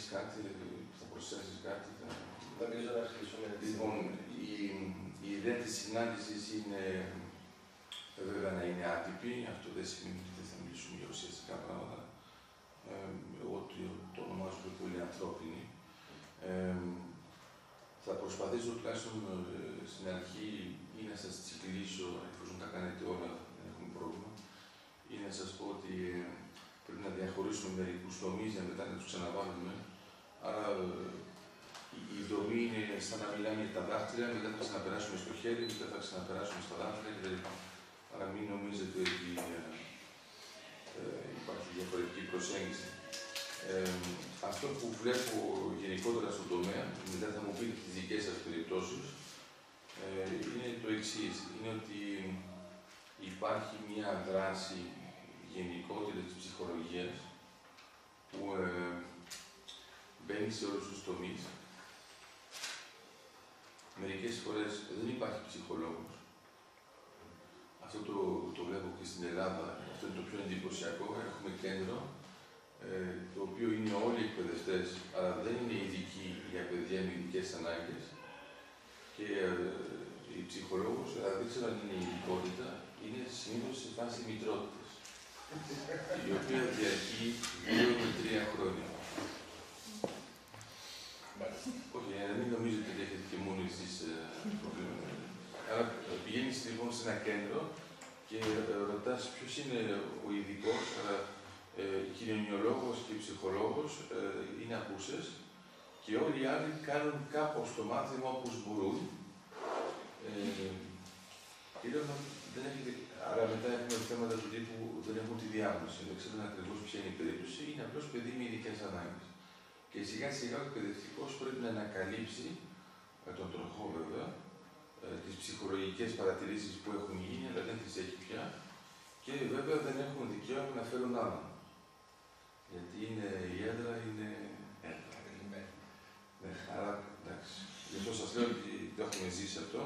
πεις κάτι, θα προσθέσεις κάτι. Θα... Νομίζω να αρχίσουμε. Λοιπόν, η, η ιδέα της συνάντησης είναι βέβαια να είναι άτυπη. Αυτό δεν σημαίνει ότι δεν θα μιλήσουμε για ουσιαστικά πράγματα. Ε, εγώ το, το ονομάζω πιο πολύ ανθρώπινη. Ε, θα προσπαθήσω τουλάχιστον ε, στην αρχή ή να σας τσικλίσω, εφόσον τα κάνετε όλα, δεν έχουμε πρόβλημα, ή να σας πω ότι ε, πρέπει να διαχωρίσουμε μερικούς τομείς για μετά να τους ξαναβάλουμε. Άρα ε, η, η δομή είναι σαν να μιλάμε για τα δάχτυλα, μετά θα ξαναπεράσουμε στο χέρι, μετά θα ξαναπεράσουμε στα δάχτυλα κτλ. Άρα μην νομίζετε ότι ε, ε, υπάρχει διαφορετική προσέγγιση. Ε, αυτό που βλέπω γενικότερα στον τομέα, μετά θα μου πείτε τις δικές σας περιπτώσεις, ε, είναι το εξής. Είναι ότι υπάρχει μια δράση γενικότερα της ψυχολογίας που ε, μπαίνει σε όλους τους τομείς. Μερικές φορές δεν υπάρχει ψυχολόγος. Αυτό το, το βλέπω και στην Ελλάδα, αυτό είναι το πιο εντυπωσιακό. Έχουμε κέντρο ε, το οποίο είναι όλοι εκπαιδευτές, αλλά δεν είναι ειδικοί για παιδιά με ειδικές ανάγκες. Και ε, η ψυχολόγος, αλλά δεν ξέρω αν είναι η ειδικότητα, είναι συνήθως σε φάση μητρότητας. Η οποία διαρκεί δύο με τρία χρόνια. Όχι, να μην νομίζετε ότι έχετε και μόνοι εσείς ε, προβλήματα. Άρα πηγαίνεις λοιπόν σε ένα κέντρο και ρωτάς ποιος είναι ο ειδικός, ε, κοινωνιολόγος και ψυχολόγος ε, είναι απούσες και όλοι οι άλλοι κάνουν κάπως το μάθημα όπως μπορούν. Ε, και λέω, δεν έχετε... Άρα μετά έχουμε θέματα του τύπου δεν έχουν τη διάγνωση, δεν ξέρουν ακριβώς ποια είναι η περίπτωση, είναι απλώς παιδί με ειδικές ανάγκες. Και σιγά σιγά ο εκπαιδευτικός πρέπει να ανακαλύψει, με τον τροχό βέβαια, ε, τις ψυχολογικές παρατηρήσεις που έχουν γίνει, αλλά δεν τις έχει πια. Και βέβαια δεν έχουν δικαίωμα να φέρουν άλλον. Γιατί είναι, η έδρα είναι έδρα. Ναι, άρα, εντάξει. Γι' αυτό σας λέω ότι το έχουμε ζήσει αυτό.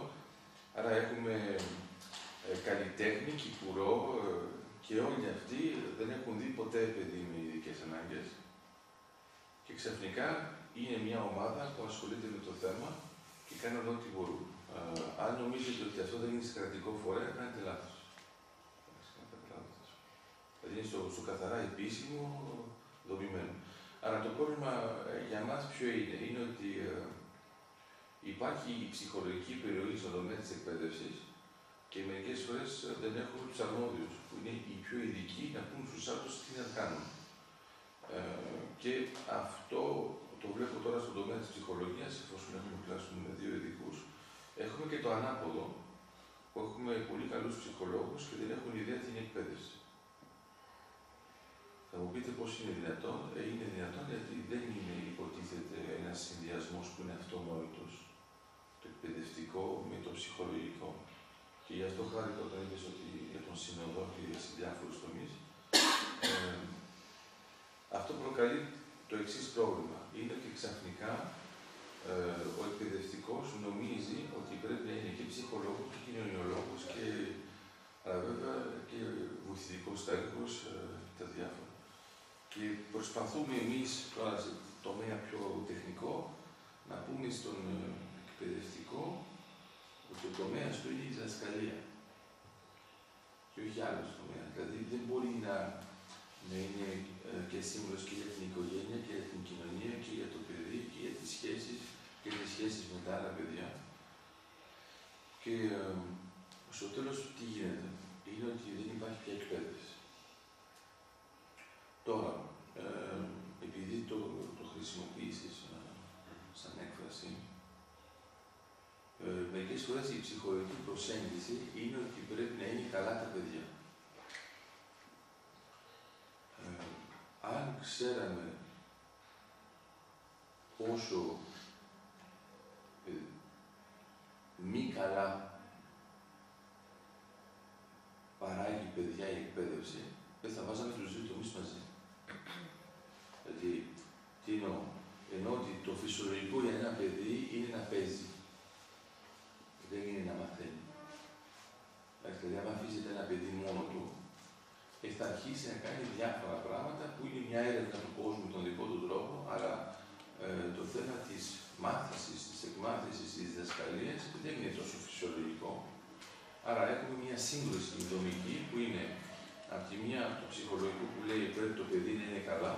Άρα έχουμε ε, καλλιτέχνη, κυπουρό ε, και όλοι αυτοί δεν έχουν δει ποτέ παιδί με ειδικές ανάγκες. Και ξαφνικά είναι μια ομάδα που ασχολείται με το θέμα και κάνουν ό,τι μπορούν. Ε, αν νομίζετε ότι αυτό δεν είναι σε κρατικό φορέα, κάνετε λάθος. Δηλαδή είναι στο, στο καθαρά επίσημο δομημένο. Αλλά το πρόβλημα ε, για μας ποιο είναι, είναι ότι ε, υπάρχει η ψυχολογική περιοχή στον τομέα της εκπαίδευσης και μερικές φορές ε, δεν έχουμε τους αρμόδιους, που είναι οι πιο ειδικοί να πούν στους άλλους τι να κάνουν. Ε, και αυτό το βλέπω τώρα στον τομέα της ψυχολογίας, εφόσον έχουμε τουλάχιστον δύο ειδικούς. Έχουμε και το ανάποδο, που έχουμε πολύ καλούς ψυχολόγους και δεν έχουν ιδέα την εκπαίδευση. Θα μου πείτε πώς είναι δυνατόν. Ε, είναι δυνατόν γιατί δεν είναι υποτίθεται ένας συνδυασμός που είναι αυτονόητος. Το εκπαιδευτικό με το ψυχολογικό. Και γι' αυτό χάρηκα όταν είπες ότι για τον συνοδό και σε διάφορους τομείς. Ε, αυτό προκαλεί το εξής πρόβλημα. Είναι ότι ξαφνικά ε, ο εκπαιδευτικός νομίζει ότι πρέπει να είναι και ψυχολόγος και κοινωνιολόγος και αλλά βέβαια και βοηθητικό τέλεχο, ε, τα διάφορα. Και προσπαθούμε εμείς, τώρα σε τομέα πιο τεχνικό, να πούμε στον ε, εκπαιδευτικό ότι το τομέα του είναι η διδασκαλία. Και όχι άλλος τομέας. Δηλαδή δεν μπορεί να, να είναι ε, και σύμβουλος και για την οικογένεια και για την κοινωνία και για το παιδί και για τις σχέσεις και τις σχέσεις με τα άλλα παιδιά. Και ε, στο τέλος τι γίνεται; Είναι ότι δεν υπάρχει πια εκπαίδευση. Τώρα, ε, επειδή το, το χρησιμοποιήσεις ε, σαν έκφραση, ε, μερικές φορές η ψυχολογική προσέγγιση είναι ότι πρέπει να είναι καλά τα παιδιά. Ε, αν ξέραμε πόσο ε, μη καλά παράγει παιδιά η εκπαίδευση, δεν θα βάζαμε τους δύο τομείς μαζί. Δηλαδή, τι εννοώ; Εννοώ ότι το φυσιολογικό για ένα παιδί είναι να παίζει. Δεν είναι να μαθαίνει. Δηλαδή, αν αφήσετε ένα παιδί μόνο του, θα αρχίσει να κάνει διάφορα πράγματα που είναι μια έρευνα του κόσμου με τον δικό του τρόπο, αλλά ε, το θέμα της μάθησης, της εκμάθησης, της διδασκαλίας δεν είναι τόσο φυσιολογικό. Άρα έχουμε μια σύγκρουση δομική που είναι από τη μία το ψυχολογικό που λέει πρέπει το παιδί να είναι καλά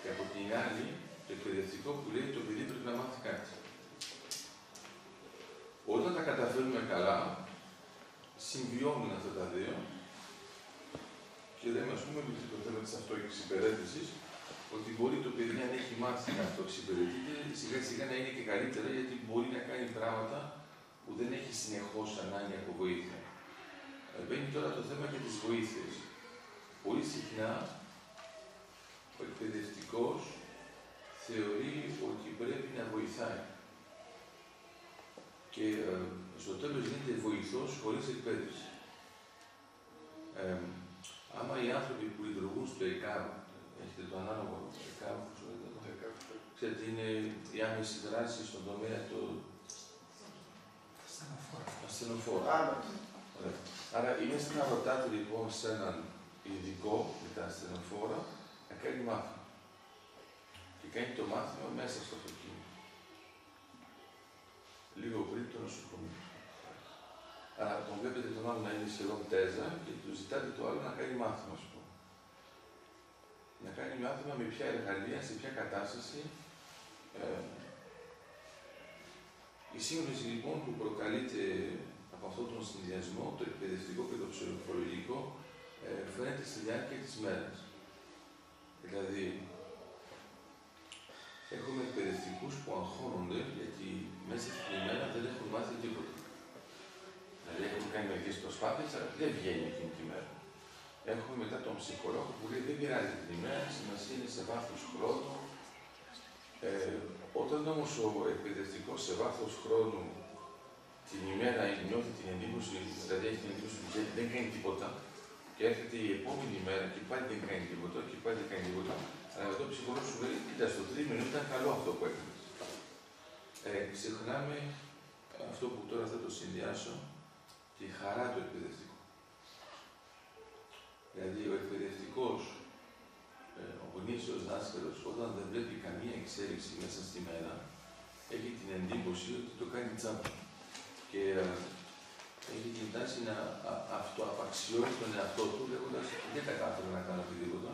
και από την άλλη το εκπαιδευτικό που λέει το παιδί πρέπει να μάθει κάτι. Όταν τα καταφέρουμε καλά, συμβιώνουν αυτά τα δύο και λέμε, ας πούμε, με το θέμα της αυτοεξυπηρέτησης, ότι μπορεί το παιδί αν έχει μάθει να αυτοεξυπηρετείται, σιγά σιγά να είναι και καλύτερα γιατί μπορεί να κάνει πράγματα που δεν έχει συνεχώς ανάγκη από βοήθεια. Ε, μπαίνει τώρα το θέμα και της βοήθειας. Πολύ συχνά ο εκπαιδευτικός θεωρεί ότι πρέπει να βοηθάει. Και ε, στο τέλος γίνεται βοηθός χωρίς εκπαίδευση. Ε, άμα οι άνθρωποι που λειτουργούν στο ΕΚΑΒ, έχετε το ανάλογο ΕΚΑΒ, ξέρετε, είναι η άμεση δράση στον τομέα του ασθενοφόρου. Άρα είναι σαν να ρωτάτε λοιπόν σε έναν ειδικό με τα ασθενοφόρα να κάνει μάθημα. Και κάνει το μάθημα μέσα στο αυτοκίνητο. Λίγο πριν το νοσοκομείο. Άρα τον βλέπετε τον άλλο να είναι σχεδόν τέζα και του ζητάτε το άλλο να κάνει μάθημα, α πούμε. Να κάνει μάθημα με ποια εργαλεία, σε ποια κατάσταση. Ε, η σύγκριση λοιπόν που προκαλείται από αυτόν τον συνδυασμό, το εκπαιδευτικό και το ψυχολογικό, ε, φαίνεται στη διάρκεια της μέρας. Δηλαδή, έχουμε εκπαιδευτικούς που αγχώνονται γιατί μέσα στην ημέρα δεν έχουν μάθει τίποτα. Δηλαδή έχουν κάνει μερικές προσπάθειες, αλλά δεν βγαίνει εκείνη τη μέρα. Έχουμε μετά τον ψυχολόγο που λέει δεν πειράζει την ημέρα, σημασία είναι σε βάθος χρόνου. Ε, όταν όμως ο εκπαιδευτικός σε βάθος χρόνου την ημέρα νιώθει την εντύπωση, δηλαδή έχει την εντύπωση ότι δεν κάνει τίποτα, και έρχεται η επόμενη μέρα και πάλι δεν κάνει τίποτα, και πάλι δεν κάνει τίποτα, αλλά εδώ ο ψυχολόγος σου λέει: Κοίτα, στο τρίμηνο ήταν καλό αυτό που έκανες. Ε, ξεχνάμε αυτό που τώρα θα το συνδυάσω, τη χαρά του εκπαιδευτικού. Δηλαδή ο εκπαιδευτικός, ε, ο γνήσιος δάσκαλος, όταν δεν βλέπει καμία εξέλιξη μέσα στη μέρα, έχει την εντύπωση ότι το κάνει τσάμπα. Και ε, έχει την τάση να αυτοαπαξιώνει τον εαυτό του, λέγοντας δεν τα κατάφερα να κάνω οτιδήποτε.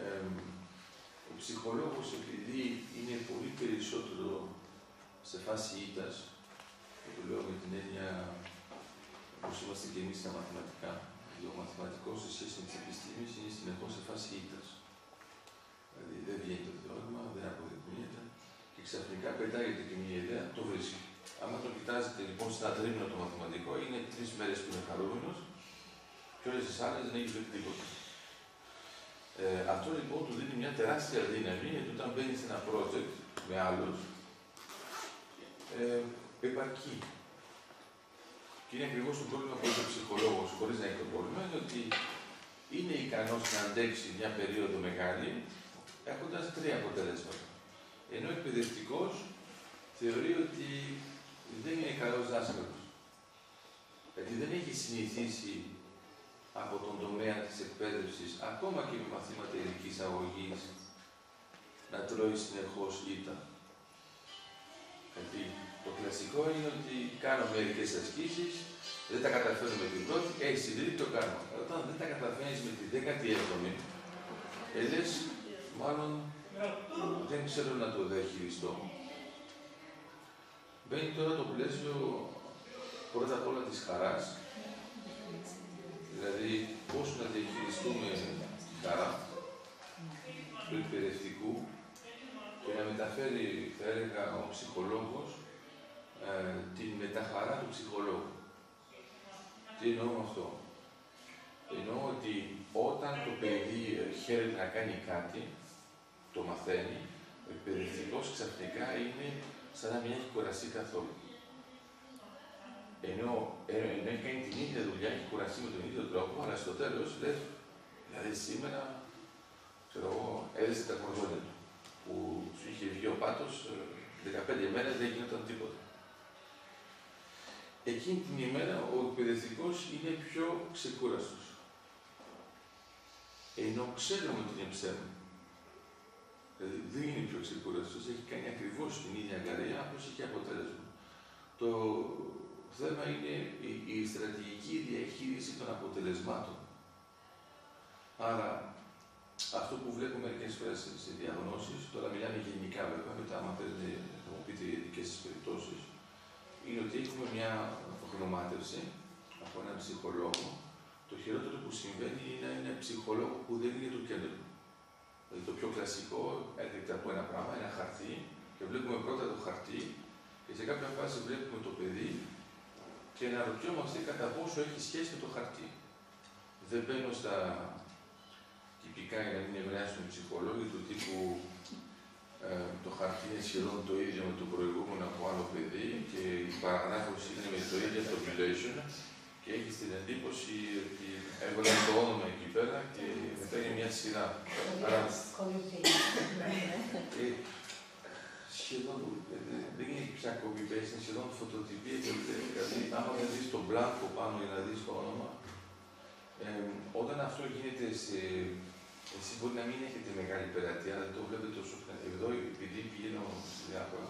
Ε, ο ψυχολόγος, επειδή είναι πολύ περισσότερο σε φάση ήττας, και το λέω με την έννοια όπως είμαστε και εμείς στα μαθηματικά, ο μαθηματικός σε σχέση με τις επιστήμες είναι συνεχώς σε φάση ήττα. Δηλαδή δεν βγαίνει το θεώρημα, δεν αποδεικνύεται και ξαφνικά πετάγεται και μια ιδέα, το βρίσκει. Άμα το κοιτάζετε λοιπόν στα τρίμηνα το μαθηματικό, είναι τρεις μέρες που είναι χαρούμενος και όλες τις άλλες δεν έχει βρει τίποτα. Ε, αυτό λοιπόν του δίνει μια τεράστια δύναμη γιατί όταν μπαίνει σε ένα project με άλλους, ε, επαρκεί. Και είναι ακριβώ το πρόβλημα που έχει ο ψυχολόγος, χωρίς να έχει το πρόβλημα, είναι ότι είναι ικανός να αντέξει μια περίοδο μεγάλη έχοντας τρία αποτελέσματα. Ενώ ο εκπαιδευτικός θεωρεί ότι δεν είναι καλός δάσκαλος. Γιατί δεν έχει συνηθίσει από τον τομέα της εκπαίδευσης, ακόμα και με μαθήματα ειδικής αγωγής, να τρώει συνεχώς ήττα. Γιατί το κλασικό είναι ότι κάνω μερικές ασκήσεις, δεν τα καταφέρνω με την πρώτη, έχει την τρίτη το κάνω. Όταν δεν τα καταφέρνεις με τη δέκατη έβδομη, ε, μάλλον δεν ξέρω να το διαχειριστώ. Μπαίνει τώρα το πλαίσιο πρώτα απ' όλα της χαράς, δηλαδή πώς να διαχειριστούμε τη χαρά του εκπαιδευτικού και να μεταφέρει, θα έλεγα, ο ψυχολόγος ε, την μεταχαρά του ψυχολόγου. Τι εννοώ με αυτό; Εννοώ ότι όταν το παιδί χαίρεται να κάνει κάτι, το μαθαίνει, ο εκπαιδευτικός ξαφνικά είναι σαν να μην έχει κουραστεί καθόλου. Ενώ, ενώ κάνει την ίδια δουλειά, έχει κουραστεί με τον ίδιο τρόπο, αλλά στο τέλος λε, δηλαδή σήμερα, ξέρω εγώ, έδεσε τα κορδόνια του. Που σου είχε βγει ο πάτος 15 μέρες δεν γινόταν τίποτα. Εκείνη την ημέρα ο εκπαιδευτικός είναι πιο ξεκούραστος. Ενώ ξέρουμε ότι είναι ψέμα. Δηλαδή δεν είναι πιο ξεκούραστος, έχει κάνει ακριβώς την ίδια αγκαρία, απλώς έχει αποτέλεσμα. Το θέμα είναι η, η στρατηγική διαχείριση των αποτελεσμάτων. Άρα, αυτό που βλέπουμε μερικές φορές σε διαγνώσεις, τώρα μιλάμε γενικά βέβαια, μετά άμα θέλετε να μου πείτε ειδικές περιπτώσεις, είναι ότι έχουμε μια γνωμάτευση από έναν ψυχολόγο. Το χειρότερο που συμβαίνει είναι ένα ψυχολόγο που δεν είναι το κέντρο. Δηλαδή το πιο κλασικό έρχεται από ένα πράγμα, ένα χαρτί, και βλέπουμε πρώτα το χαρτί, και σε κάποια φάση βλέπουμε το παιδί και αναρωτιόμαστε κατά πόσο έχει σχέση με το χαρτί. Δεν μπαίνω στα τυπικά για να μην ευνάσουν οι ψυχολόγοι του τύπου ε, το χαρτί είναι σχεδόν το ίδιο με το προηγούμενο από άλλο παιδί και η παραγράφωση είναι με το ίδιο το population και έχει την εντύπωση ότι έβαλε το όνομα εκεί πέρα και μετά είναι μια σειρά. Άρα, ε, σχεδόν δεν είναι πια copy paste, είναι σχεδόν φωτοτυπία και δηλαδή άμα δεν δεις τον μπλάνκο πάνω για να δεις το όνομα, ε, όταν αυτό γίνεται σε εσείς μπορεί να μην έχετε μεγάλη πειρατεία, αλλά το βλέπετε τόσο Εδώ, επειδή πηγαίνω διάφορα,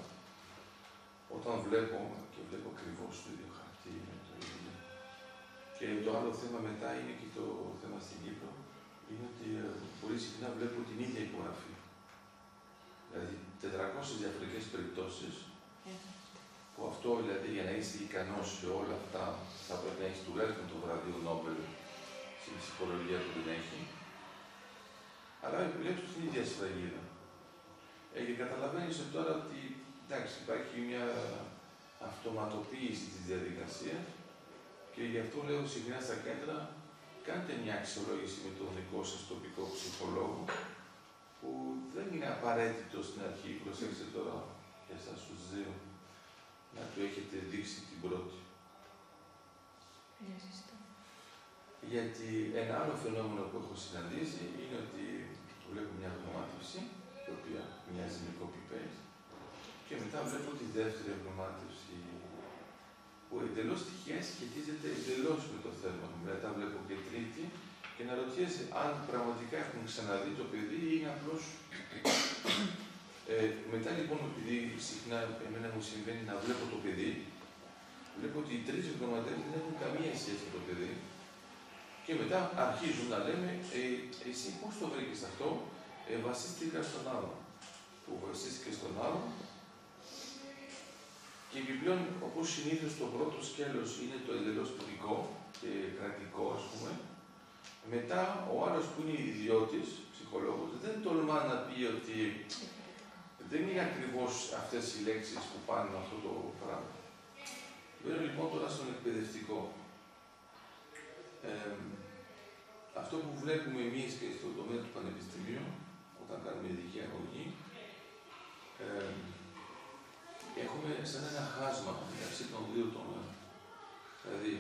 όταν βλέπω και βλέπω ακριβώς το ίδιο χαρτί, το ίδιο. Και το άλλο θέμα μετά είναι και το θέμα στην Κύπρο, είναι ότι ε, πολύ συχνά βλέπω την ίδια υπογραφή. Δηλαδή 400 διαφορετικές περιπτώσεις, που αυτό δηλαδή για να είσαι ικανός σε όλα αυτά θα πρέπει να έχεις τουλάχιστον το βραβείο Νόμπελ στην ψυχολογία που δεν έχει αλλά επιλέξω την ίδια σφραγίδα. Ε, και καταλαβαίνεις τώρα ότι εντάξει, υπάρχει μια αυτοματοποίηση της διαδικασίας και γι' αυτό λέω συχνά στα κέντρα κάντε μια αξιολόγηση με τον δικό σας τοπικό ψυχολόγο που δεν είναι απαραίτητο στην αρχή, προσέξτε τώρα για εσάς τους δύο, να του έχετε δείξει την πρώτη. Γιατί ένα άλλο φαινόμενο που έχω συναντήσει είναι ότι βλέπω μια γνωμάτευση, η οποία μοιάζει με copy-paste, και μετά βλέπω τη δεύτερη γνωμάτευση, που εντελώς τυχαία σχετίζεται εντελώς με το θέμα μου. Μετά βλέπω και τρίτη και να ρωτιέσαι αν πραγματικά έχουν ξαναδεί το παιδί ή είναι απλώς. Ε, μετά λοιπόν, επειδή συχνά εμένα μου συμβαίνει να βλέπω το παιδί, βλέπω ότι οι τρεις γνωματεύσει δεν έχουν καμία σχέση με το παιδί και μετά αρχίζουν να λέμε, ε, εσύ πώς το βρήκες αυτό, ε, βασίστηκα στον άλλο. Που βασίστηκε στον άλλο. Και επιπλέον, όπως συνήθως το πρώτο σκέλος είναι το εντελώς τοπικό και κρατικό, ας πούμε, μετά ο άλλος που είναι ιδιώτης, ψυχολόγος, δεν τολμά να πει ότι δεν είναι ακριβώς αυτές οι λέξεις που πάνε αυτό το πράγμα. Βέβαια λοιπόν τώρα στον εκπαιδευτικό. Ε, αυτό που βλέπουμε εμείς και στο τομέα του Πανεπιστημίου, όταν κάνουμε ειδική αγωγή, ε, έχουμε σαν ένα χάσμα μεταξύ των δύο τομέων. Δηλαδή,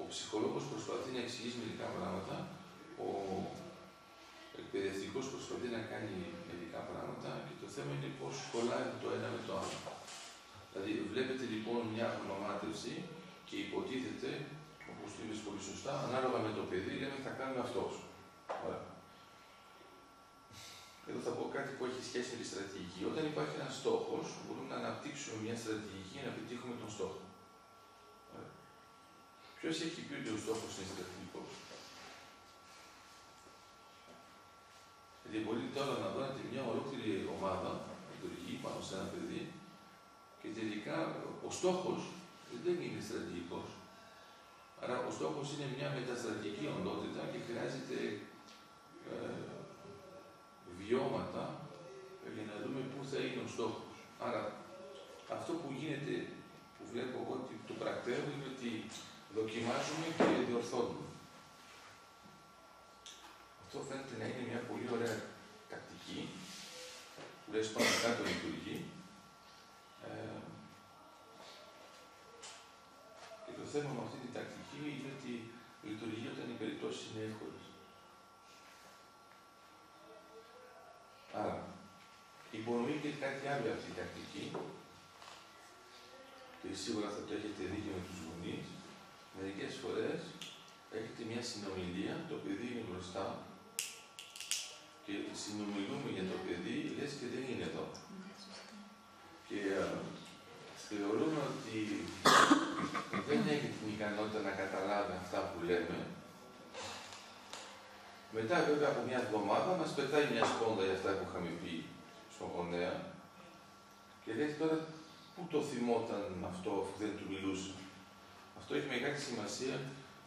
ο ψυχολόγος προσπαθεί να εξηγήσει μερικά πράγματα, ο εκπαιδευτικός προσπαθεί να κάνει μερικά πράγματα και το θέμα είναι πώς κολλάει το ένα με το άλλο. Δηλαδή, βλέπετε λοιπόν μια γνωμάτευση και υποτίθεται όπω το είπε πολύ σωστά, ανάλογα με το παιδί, λέμε θα κάνουμε αυτός. Εδώ θα πω κάτι που έχει σχέση με τη στρατηγική. Όταν υπάρχει ένας στόχος, μπορούμε να αναπτύξουμε μια στρατηγική για να πετύχουμε τον στόχο. Ποιος έχει πει ότι ο στόχος είναι στρατηγικό; Γιατί μπορεί τώρα να δείτε μια ολόκληρη ομάδα λειτουργεί πάνω σε ένα παιδί και τελικά ο στόχος δεν είναι στρατηγικός. Άρα ο στόχος είναι μια μεταστρατηγική οντότητα και χρειάζεται ε, βιώματα για να δούμε πού θα είναι ο στόχος. Άρα αυτό που γίνεται, που βλέπω εγώ ότι το πρακτέο είναι ότι δοκιμάζουμε και διορθώνουμε. Αυτό φαίνεται να είναι μια πολύ ωραία τακτική που λες πάνω κάτω λειτουργεί. Ε, και το θέμα με αυτή την τακτική είναι ότι λειτουργεί όταν οι περιπτώσεις είναι εύκολες. Άρα, υπονοεί και κάτι άλλο αυτή η τακτική και σίγουρα θα το έχετε δει και με τους γονείς. Μερικές φορές έχετε μια συνομιλία, το παιδί είναι μπροστά και συνομιλούμε για το παιδί, λες και δεν είναι εδώ. Και ε, θεωρούμε ότι δεν έχει την ικανότητα να καταλάβει αυτά που λέμε. Μετά βέβαια από μια εβδομάδα μας πετάει μια σπόντα για αυτά που είχαμε πει στον γονέα και λέει τώρα πού το θυμόταν αυτό αφού δεν του μιλούσε; Αυτό έχει μεγάλη σημασία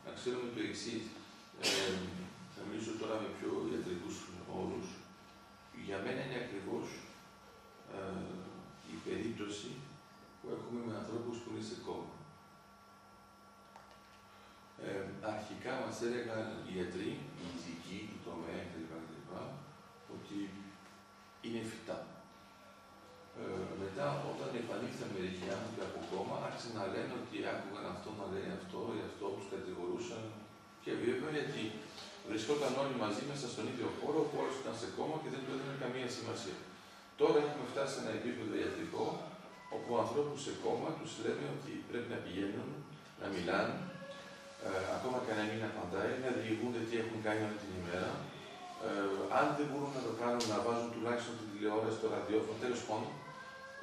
να ξέρουμε το εξής. Ε, θα μιλήσω τώρα με πιο ιατρικούς όρους. Για μένα είναι ακριβώς ε, η περίπτωση που έχουμε με ανθρώπους που είναι σε κόμμα. Ε, αρχικά μας έλεγαν οι ιατροί, οι ειδικοί, οι τομέα κλπ. ότι είναι φυτά. Ε, μετά, όταν επανήλθαν μερικοί άνθρωποι από κόμμα, άρχισαν να λένε ότι άκουγαν αυτό να λέει αυτό ή αυτό, του κατηγορούσαν. Και βέβαια γιατί βρισκόταν όλοι μαζί μέσα στον ίδιο χώρο, που όλο ήταν σε κόμμα και δεν του έδινε καμία σημασία. Τώρα έχουμε φτάσει σε ένα επίπεδο ιατρικό, όπου ανθρώπους σε κόμμα τους λέμε ότι πρέπει να πηγαίνουν, να μιλάνε, ε, ακόμα και να μην απαντάει, να διηγούνται τι έχουν κάνει όλη την ημέρα. Ε, αν δεν μπορούν να το κάνουν, να βάζουν τουλάχιστον την τηλεόραση, το ραδιόφωνο, τέλος πάντων,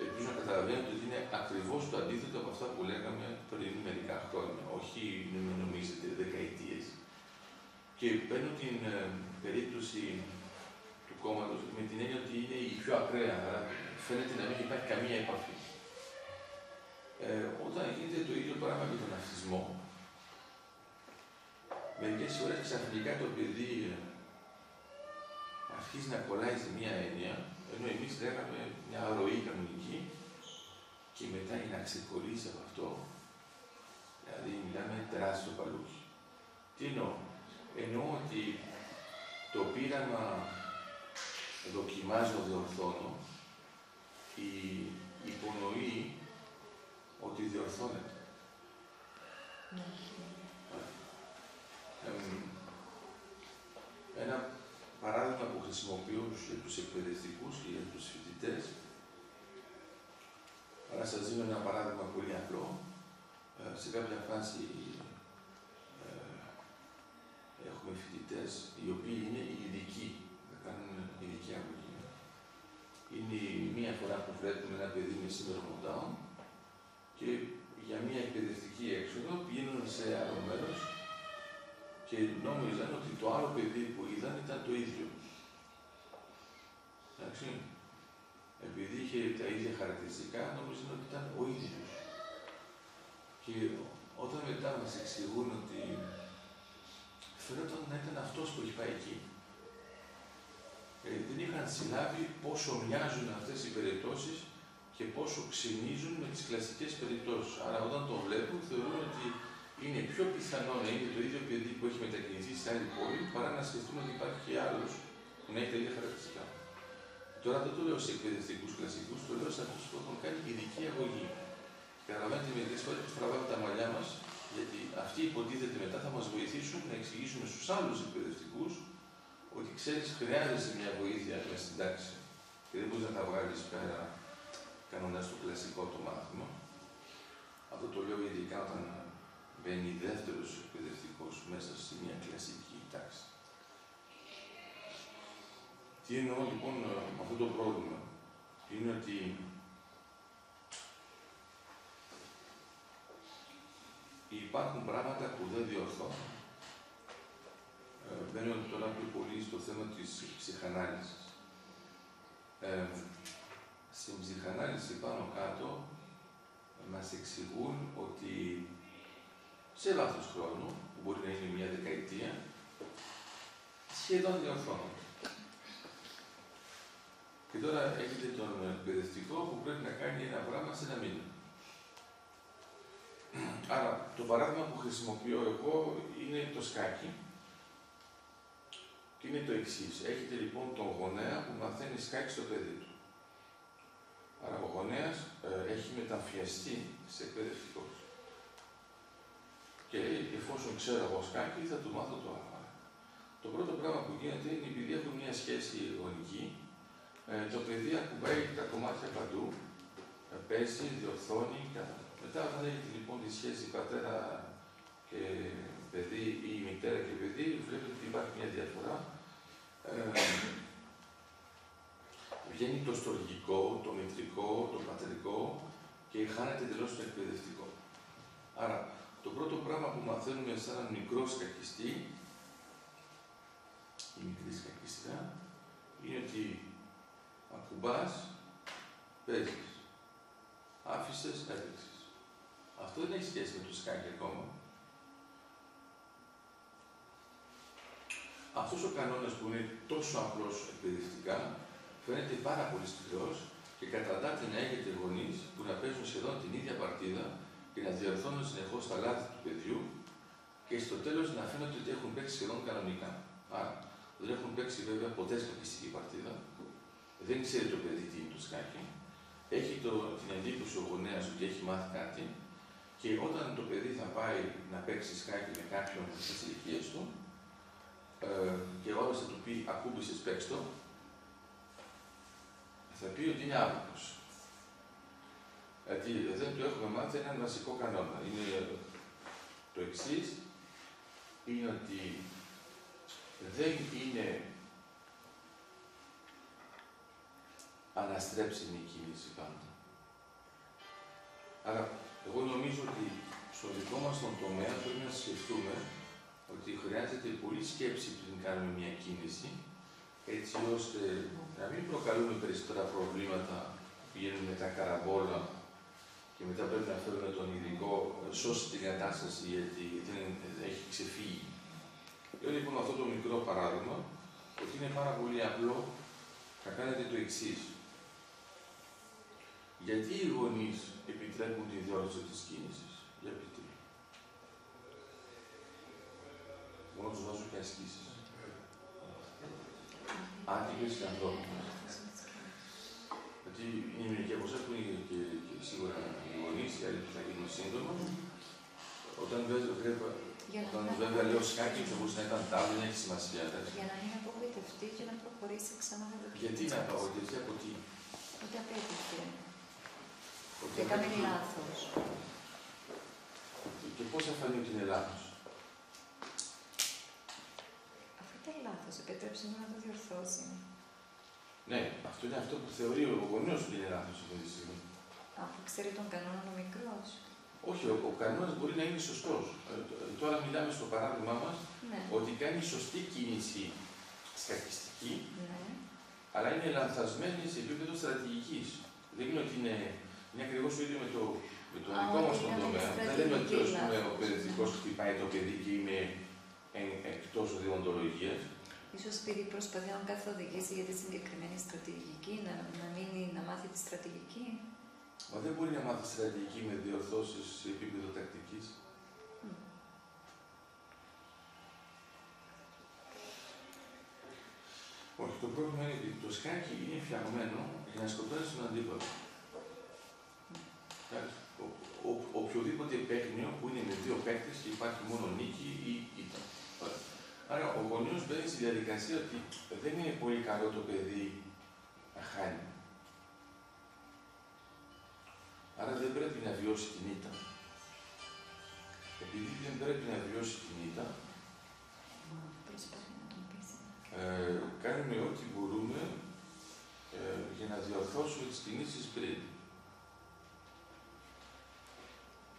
ελπίζω να καταλαβαίνετε ότι είναι ακριβώς το αντίθετο από αυτά που λέγαμε πριν μερικά χρόνια. Όχι, μην νομίζετε, δεκαετίες. Και παίρνω την ε, περίπτωση του κόμματος με την έννοια ότι είναι η πιο ακραία, άρα φαίνεται να μην υπάρχει καμία επαφή. Ε, όταν γίνεται το ίδιο πράγμα με τον αυτισμό, μερικές φορές ξαφνικά το παιδί ε, αρχίζει να κολλάει σε μία έννοια, ενώ εμείς λέγαμε μια ροή κανονική, και μετά για να ξεκολλήσει από αυτό, δηλαδή μιλάμε τεράστιο παλούχι. Τι εννοώ, εννοώ ότι το πείραμα δοκιμάζω, διορθώνω, η υπονοεί ότι διορθώνεται. Ναι. ένα παράδειγμα που χρησιμοποιώ για τους εκπαιδευτικούς και για τους φοιτητές, να σας δίνω ένα παράδειγμα πολύ απλό. Ε, σε κάποια φάση ε, έχουμε φοιτητές οι οποίοι είναι ειδικοί, να κάνουν ειδική αγωγή. Είναι μία φορά που βλέπουμε ένα παιδί με σύνδρομο Down και για μία εκπαιδευτική έξοδο πηγαίνουν σε άλλο μέρος και νόμιζαν ότι το άλλο παιδί που είδαν ήταν το ίδιο. Εντάξει. Επειδή είχε τα ίδια χαρακτηριστικά, νόμιζαν ότι ήταν ο ίδιος. Και όταν μετά μας εξηγούν ότι φαίνονταν να ήταν αυτός που έχει πάει εκεί. Ε, δεν είχαν συλλάβει πόσο μοιάζουν αυτές οι περιπτώσεις και πόσο ξυνίζουν με τις κλασικές περιπτώσεις. Άρα όταν το βλέπουν θεωρούν ότι είναι πιο πιθανό να είναι το ίδιο παιδί που έχει μετακινηθεί σε άλλη πόλη παρά να σκεφτούμε ότι υπάρχει και άλλος που να έχει τα ίδια χαρακτηριστικά. Τώρα δεν το λέω σε εκπαιδευτικούς κλασικούς, το λέω σε αυτούς που έχουν κάνει ειδική αγωγή. Καταλαβαίνετε μερικές φορές που τραβάμε τα μαλλιά μας, γιατί αυτοί υποτίθεται μετά θα μας βοηθήσουν να εξηγήσουμε στους άλλους εκπαιδευτικούς ότι ξέρεις, χρειάζεσαι μια βοήθεια μες στην τάξη και δεν μπορείς να τα βγάλεις πέρα κάνοντας το κλασικό το μάθημα. Αυτό το λέω ειδικά όταν μπαίνει δεύτερος εκπαιδευτικός μέσα σε μια κλασική τάξη. Τι εννοώ λοιπόν με αυτό το πρόβλημα. Είναι ότι υπάρχουν πράγματα που δεν διορθώνουν. Ε, μπαίνω τώρα πιο πολύ στο θέμα της ψυχανάλυσης. Ε, στην ψυχανάλυση πάνω κάτω μας εξηγούν ότι σε βάθος χρόνου, που μπορεί να είναι μια δεκαετία, σχεδόν διορθώνονται. Και τώρα έχετε τον εκπαιδευτικό που πρέπει να κάνει ένα πράγμα σε ένα μήνα. Άρα, το παράδειγμα που χρησιμοποιώ εγώ είναι το σκάκι. Και είναι το εξής. Έχετε λοιπόν τον γονέα που μαθαίνει σκάκι στο παιδί του. Άρα ο γονέας ε, έχει μεταμφιαστεί σε εκπαιδευτικό. Και εφόσον ξέρω εγώ σκάκι, θα του μάθω το άλλο. Το πρώτο πράγμα που γίνεται είναι επειδή έχουν μια σχέση γονική, ε, το παιδί ακουμπάει τα κομμάτια παντού, ε, παίζει, διορθώνει. Μετά, όταν έχει λοιπόν τη σχέση πατέρα και παιδί ή μητέρα και παιδί, βλέπει ότι υπάρχει μια διαφορά. Ε, βγαίνει το στοργικό, το μητρικό, το πατρικό και χάνεται εντελώς το εκπαιδευτικό. Άρα, το πρώτο πράγμα που μαθαίνουμε σαν έναν μικρό σκακιστή, η μικρή σκακιστά, είναι ότι ακουμπάς, παίζεις. Άφησες, έπαιξες. Αυτό δεν έχει σχέση με το σκάκι ακόμα. Αυτός ο κανόνας που είναι τόσο απλός εκπαιδευτικά φαίνεται πάρα πολύ σκληρό και καταντάται να έχετε γονείς που να παίζουν σχεδόν την ίδια παρτίδα και να διορθώνουν συνεχώς τα λάθη του παιδιού και στο τέλος να φαίνεται ότι έχουν παίξει σχεδόν κανονικά. Άρα, δεν έχουν παίξει βέβαια ποτέ σκακιστική παρτίδα. Δεν ξέρει το παιδί τι είναι το σκάκι. Έχει το, την εντύπωση ο γονέας ότι έχει μάθει κάτι και όταν το παιδί θα πάει να παίξει σκάκι με κάποιον στις ηλικίες του, ε, και ο άλλος θα του πει ακούμπησες παίξ' το, θα πει ότι είναι άβολος. Γιατί δεν το έχουμε μάθει έναν βασικό κανόνα. Είναι το εξής είναι ότι δεν είναι αναστρέψιμη η κίνηση πάντα. Άρα, εγώ νομίζω ότι στο δικό μας τον τομέα πρέπει να σκεφτούμε ότι χρειάζεται πολύ σκέψη πριν κάνουμε μια κίνηση, έτσι ώστε να μην προκαλούμε περισσότερα προβλήματα που πηγαίνουν με τα καραμπόλα και μετά πρέπει να φέρουμε τον ειδικό σώσει την κατάσταση γιατί δεν έχει ξεφύγει. Λέω λοιπόν αυτό το μικρό παράδειγμα ότι είναι πάρα πολύ απλό να κάνετε το εξής. Γιατί οι γονείς επιτρέπουν τη διόρθωση της κίνησης, για πείτε. Μόνο τους βάζω και ασκήσεις. Άτυπε και ανθρώπινε. Γιατί είναι μερικοί από εσάς που είναι και, και σίγουρα οι γονείς, οι άλλοι που θα γίνουν σύντομα, όταν βέβαια, όταν βέβαια λέω σκάκι, θα μπορούσε να ήταν τάβλη, δεν έχει σημασία. Για να μην απογοητευτεί και να προχωρήσει ξανά να δοκιμάσει. Γιατί να απογοητευτεί από τι; Ότι απέτυχε. Ότι Έκαμε απέτυχε. λάθος. Και πώς θα φανεί ότι είναι λάθος; Αφού ήταν λάθος, επιτρέψτε μου να το διορθώσει. Ναι, αυτό είναι αυτό που θεωρεί ο γονιός ότι είναι λάθος αυτή τη στιγμή. Αφού ξέρει τον κανόνα ο μικρός. Όχι, ο, ο κανόνας μπορεί να είναι σωστός. τώρα μιλάμε στο παράδειγμά μας Ναι. ότι κάνει σωστή κίνηση σκακιστική, Ναι. αλλά είναι λανθασμένη σε επίπεδο στρατηγικής. Δεν είναι ότι είναι, είναι ακριβώς το ίδιο με το, με το Α, δικό μας ότι τον είναι τομέα. Δεν λέμε ότι στρατηγική ας πούμε, ο λάθος. παιδευτικό χτυπάει το παιδί και είμαι εκτός διοντολογία. Ίσως επειδή προσπαθεί να τον καθοδηγήσει για τη συγκεκριμένη στρατηγική, να, να μείνει, να μάθει τη στρατηγική. Μα δεν μπορεί να μάθει στρατηγική με διορθώσεις σε επίπεδο τακτικής. Μμ. Όχι, το πρόβλημα είναι ότι το σκάκι είναι φτιαγμένο για να σκοτώσει τον αντίπαλο. Εντάξει. Ο- ο- οποιοδήποτε παίχνιο που είναι με δύο παίκτες και υπάρχει μόνο νίκη ή ήττα. Ωραία. Άρα ο γονιός μπαίνει στη διαδικασία ότι δεν είναι πολύ καλό το παιδί να χάνει. Άρα δεν πρέπει να βιώσει την ήττα. Επειδή δεν πρέπει να βιώσει την ήττα, Προσπαθεί να τον πείσει. ε, κάνουμε ό,τι μπορούμε ε, για να διορθώσουμε τις κινήσεις πριν.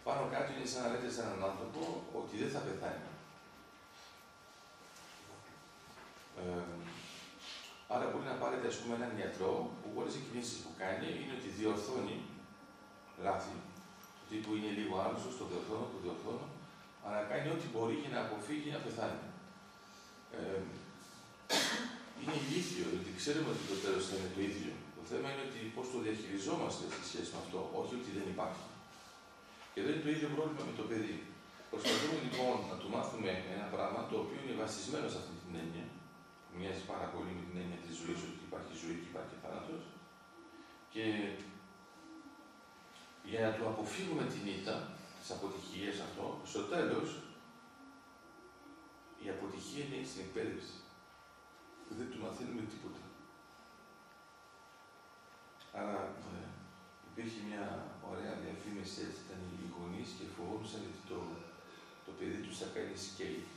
Πάνω κάτω είναι σαν να λέτε σε έναν άνθρωπο ότι δεν θα πεθάνει. Ε, άρα μπορεί να πάρετε ας πούμε έναν ιατρό που όλες οι κινήσεις που κάνει είναι ότι διορθώνει λάθη. Του τύπου είναι λίγο άρρωστος, το διορθώνω, το διορθώνω, αλλά κάνει ό,τι μπορεί για να αποφύγει να πεθάνει. Ε, είναι ηλίθιο, γιατί ξέρουμε ότι το τέλος θα είναι το ίδιο. Το θέμα είναι ότι πώς το διαχειριζόμαστε σε σχέση με αυτό, όχι ότι δεν υπάρχει. Και δεν είναι το ίδιο πρόβλημα με το παιδί. Προσπαθούμε λοιπόν να του μάθουμε ένα πράγμα το οποίο είναι βασισμένο σε αυτή την έννοια. Που Μοιάζει πάρα πολύ με την έννοια της ζωής, ότι υπάρχει ζωή και υπάρχει θάνατος. Και για να του αποφύγουμε την ήττα, τις αποτυχίες αυτό, στο τέλος η αποτυχία είναι στην εκπαίδευση. Δεν του μαθαίνουμε τίποτα. Άρα ε, υπήρχε μια ωραία διαφήμιση έτσι, ήταν οι γονείς και φοβόντουσαν ότι το, το παιδί τους θα κάνει σκέιτ.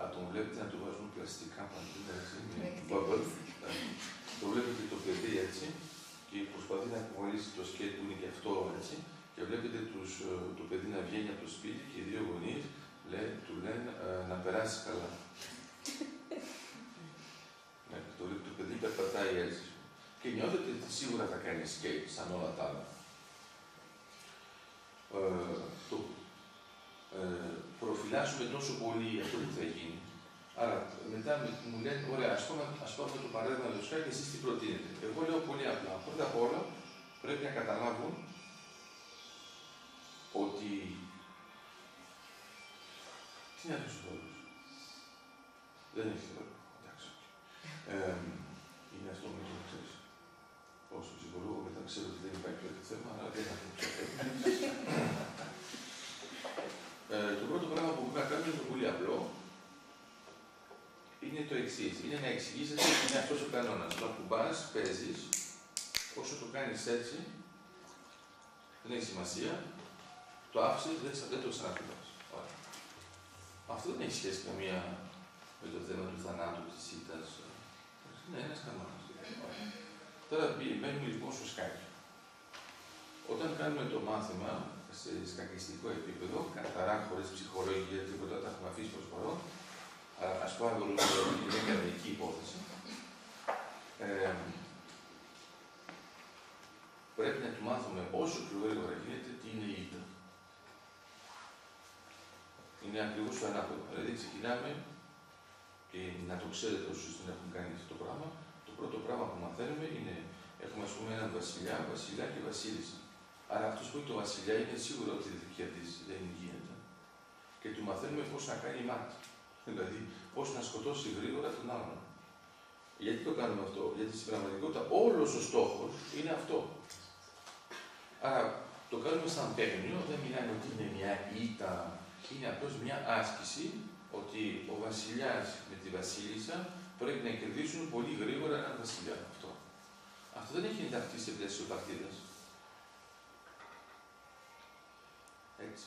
Α, τον βλέπετε να του βάζουν πλαστικά παντού, έτσι, ναι, ε, Το βλέπετε το παιδί έτσι και προσπαθεί να απομονήσει το σκέτ που είναι και αυτό έτσι και βλέπετε τους, ε, το παιδί να βγαίνει από το σπίτι και οι δύο γονείς. λέ, του λένε ε, να περάσει καλά. ναι, το, το παιδί περπατάει έτσι και νιώθετε ότι σίγουρα θα κάνει σκέτ σαν όλα τα άλλα ε, προφυλάσσουμε τόσο πολύ αυτό που θα γίνει. Άρα μετά μου λένε, ωραία, ας πούμε, ας πούμε το παράδειγμα τους Σκάκη, εσείς τι προτείνετε. Εγώ λέω πολύ απλά. Πρώτα απ' όλα πρέπει να καταλάβουν ότι τι είναι αυτός ο Δεν έχει ρόλο. Εντάξει. Ε, είναι αυτό με το ξέρεις. Όσο ψυχολόγο μετά ξέρω ότι δεν υπάρχει τέτοιο θέμα, αλλά δεν θα το ε, το πρώτο πράγμα που πρέπει να κάνουμε είναι πολύ απλό. Είναι το εξής. Είναι να εξηγήσετε ότι είναι αυτός ο κανόνας. Το ακουμπά, παίζεις, όσο το κάνεις έτσι, δεν έχει σημασία, το άφησες, δεν, δεν το ξανακουμπά. Αυτό δεν έχει σχέση καμία με το θέμα του θανάτου, της ήττας. Είναι ένας κανόνας. Τώρα μένουμε λοιπόν στο σκάκι. Όταν κάνουμε το μάθημα σε σκακιστικό επίπεδο, καθαρά χωρίς ψυχολογία, τίποτα, τα έχουμε αφήσει προς παρόν, α πάρουμε την ακαδημική υπόθεση. Ε, πρέπει να του μάθουμε όσο πιο γρήγορα γίνεται τι είναι η ήττα. Είναι ακριβώς το ανάποδο. Δηλαδή ξεκινάμε και να το ξέρετε όσοι δεν έχουν κάνει αυτό το πράγμα. Το πρώτο πράγμα που μαθαίνουμε είναι έχουμε ας πούμε έναν βασιλιά, βασιλιά και βασίλισσα. Άρα αυτός που έχει το βασιλιά είναι σίγουρο ότι δεν κερδίσει, δεν γίνεται. Και του μαθαίνουμε πώς να κάνει μάτι. Δηλαδή πώς να σκοτώσει γρήγορα τον άλλον. Γιατί το κάνουμε αυτό, Γιατί στην πραγματικότητα όλος ο στόχος είναι αυτό. Άρα το κάνουμε σαν παίγνιο, δεν μιλάμε ότι είναι μια ήττα, είναι απλώς μια άσκηση ότι ο βασιλιάς με τη βασίλισσα πρέπει να κερδίσουν πολύ γρήγορα έναν βασιλιά. Αυτό. Αυτό δεν έχει ενταχθεί σε πλαίσιο παρτίδας. Έτσι.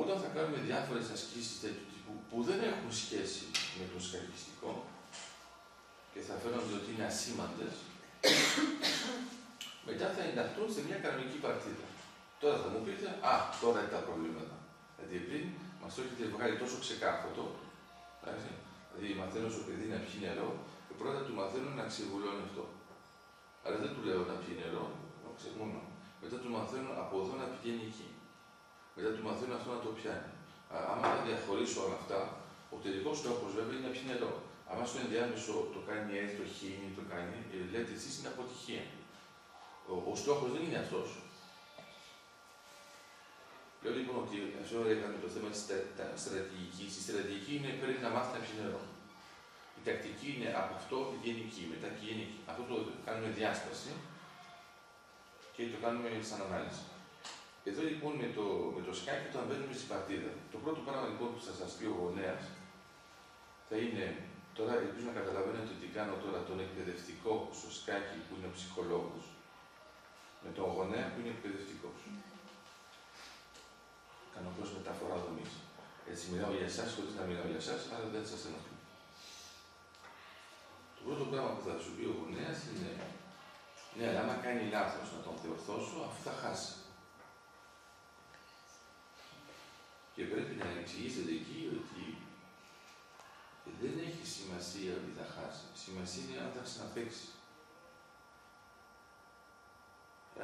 Όταν θα κάνουμε διάφορες ασκήσεις τέτοιου τύπου που δεν έχουν σχέση με το σκαρπιστικό και θα φαίνονται ότι είναι ασήμαντες, μετά θα ενταχθούν σε μια κανονική παρτίδα. Τώρα θα μου πείτε, α, τώρα είναι τα προβλήματα. Δηλαδή πριν μας το έχετε βγάλει τόσο ξεκάθαρο, δηλαδή μαθαίνω στο παιδί να πιει νερό και πρώτα του μαθαίνω να ξεβουλώνει αυτό. Αλλά δεν του λέω να πιει νερό, να ξεμούνω. Μετά του μαθαίνω από εδώ να πηγαίνει εκεί. Μετά του μαθαίνω αυτό να το πιάνει. άμα δεν διαχωρίσω όλα αυτά, ο τελικός στόχος βέβαια είναι να πιει νερό. Αν στο ενδιάμεσο το κάνει έτσι, το χύνει, το κάνει, ε, λέτε εσείς είναι αποτυχία. Ο, ο στόχος δεν είναι αυτός. Λέω λοιπόν ότι αυτό έκανε το θέμα της στρατηγικής. Η στρατηγική είναι πρέπει να μάθει να πιει νερό. Η τακτική είναι από αυτό πηγαίνει εκεί, μετά πηγαίνει εκεί. Αυτό το κάνουμε διάσταση και το κάνουμε σαν ανάλυση. Εδώ λοιπόν με το, με το σκάκι το μπαίνουμε στην παρτίδα. Το πρώτο πράγμα λοιπόν που θα σας πει ο γονέας θα είναι, τώρα ελπίζω να καταλαβαίνετε ότι κάνω τώρα τον εκπαιδευτικό στο σκάκι που είναι ο ψυχολόγος, με τον γονέα που είναι εκπαιδευτικός. Κάνω απλώς μεταφορά δομής. Έτσι μιλάω για εσάς χωρίς να μιλάω για εσάς, αλλά δεν σας ενοχλεί. Το πρώτο πράγμα που θα σου πει ο γονέας είναι ναι, αλλά άμα κάνει λάθος να τον διορθώσω, αφού θα χάσει. Και πρέπει να εξηγήσετε εκεί ότι δεν έχει σημασία ότι θα χάσει. Σημασία είναι αν θα ξαναπέξει.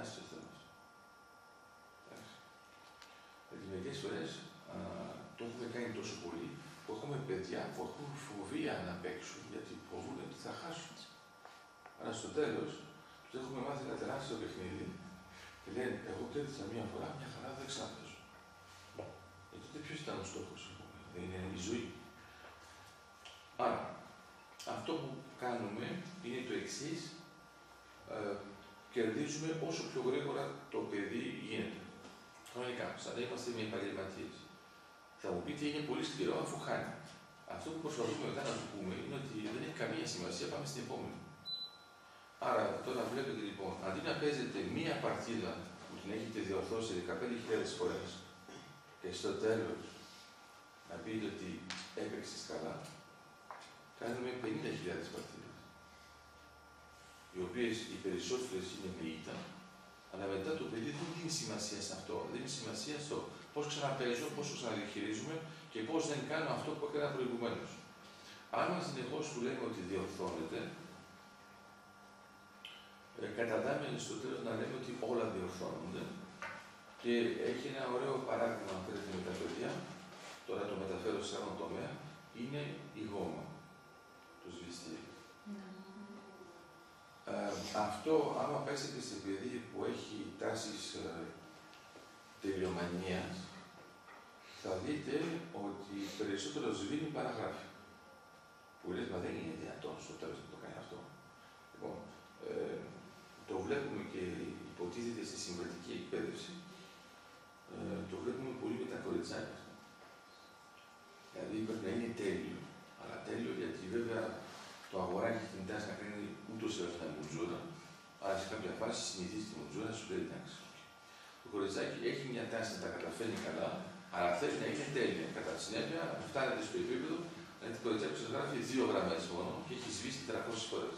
Άσε το θέμα. Γιατί μερικές φορές το έχουμε κάνει τόσο πολύ που έχουμε παιδιά που έχουν φοβία να παίξουν γιατί φοβούνται ότι θα χάσουν. Αλλά στο τέλος τους έχουμε μάθει ένα τεράστιο παιχνίδι και λένε, εγώ κέρδισα μία φορά, μια χαρά δεν ξαναπέζω. Ε, τότε ποιος ήταν ο στόχος, δεν είναι η ζωή; Άρα, αυτό που κάνουμε είναι το εξής. Ε, κερδίζουμε όσο πιο γρήγορα το παιδί γίνεται. Χρονικά, σαν να είμαστε με επαγγελματίες. Θα μου πείτε είναι πολύ σκληρό αφού χάνει. Αυτό που προσπαθούμε μετά να του πούμε είναι ότι δεν έχει καμία σημασία, πάμε στην επόμενη. Άρα τώρα βλέπετε λοιπόν, αντί να παίζετε μία παρτίδα που την έχετε διορθώσει 15.000 φορές και στο τέλος να πείτε ότι έπαιξες καλά, κάνουμε 50.000 παρτίδες. Οι οποίες οι περισσότερες είναι με ήττα Αλλά μετά το παιδί δεν δίνει σημασία σε αυτό. Δίνει σημασία στο πώς ξαναπέζω, πώς το ξαναδιαχειρίζουμε και πώς δεν κάνω αυτό που έκανα προηγουμένως. Άμα συνεχώς του λέμε ότι διορθώνεται, ε, καταντάμε στο τέλο να λέμε ότι όλα διορθώνονται. Και έχει ένα ωραίο παράδειγμα, αν θέλετε, με τα παιδιά, τώρα το μεταφέρω σε έναν τομέα, είναι η γόμα, το σβηστήρι. Ναι. Ε, αυτό, άμα πέσετε σε παιδί που έχει τάσεις ε, τελειομανίας, θα δείτε ότι περισσότερο σβήνει παραγράφει. Που λες, μα δεν είναι δυνατόν στο τέλος να το κάνει αυτό. Λοιπόν, ε, το βλέπουμε και υποτίθεται στη συμβατική εκπαίδευση, ε, το βλέπουμε πολύ με τα κοριτσάκια. Δηλαδή πρέπει να είναι τέλειο. Αλλά τέλειο γιατί βέβαια το αγοράκι έχει την τάση να κάνει ούτως ή άλλως μια μουτζούρα. Αλλά σε κάποια φάση συνηθίζει τη μουτζούρα, σου λέει εντάξει. Το κοριτσάκι έχει μια τάση να τα καταφέρνει καλά, αλλά θέλει να είναι τέλεια. Κατά συνέπεια, φτάνετε στο επίπεδο Δηλαδή το κοριτσάκι σα γράφει δύο γραμμές μόνο και έχει σβήσει 400 φορές.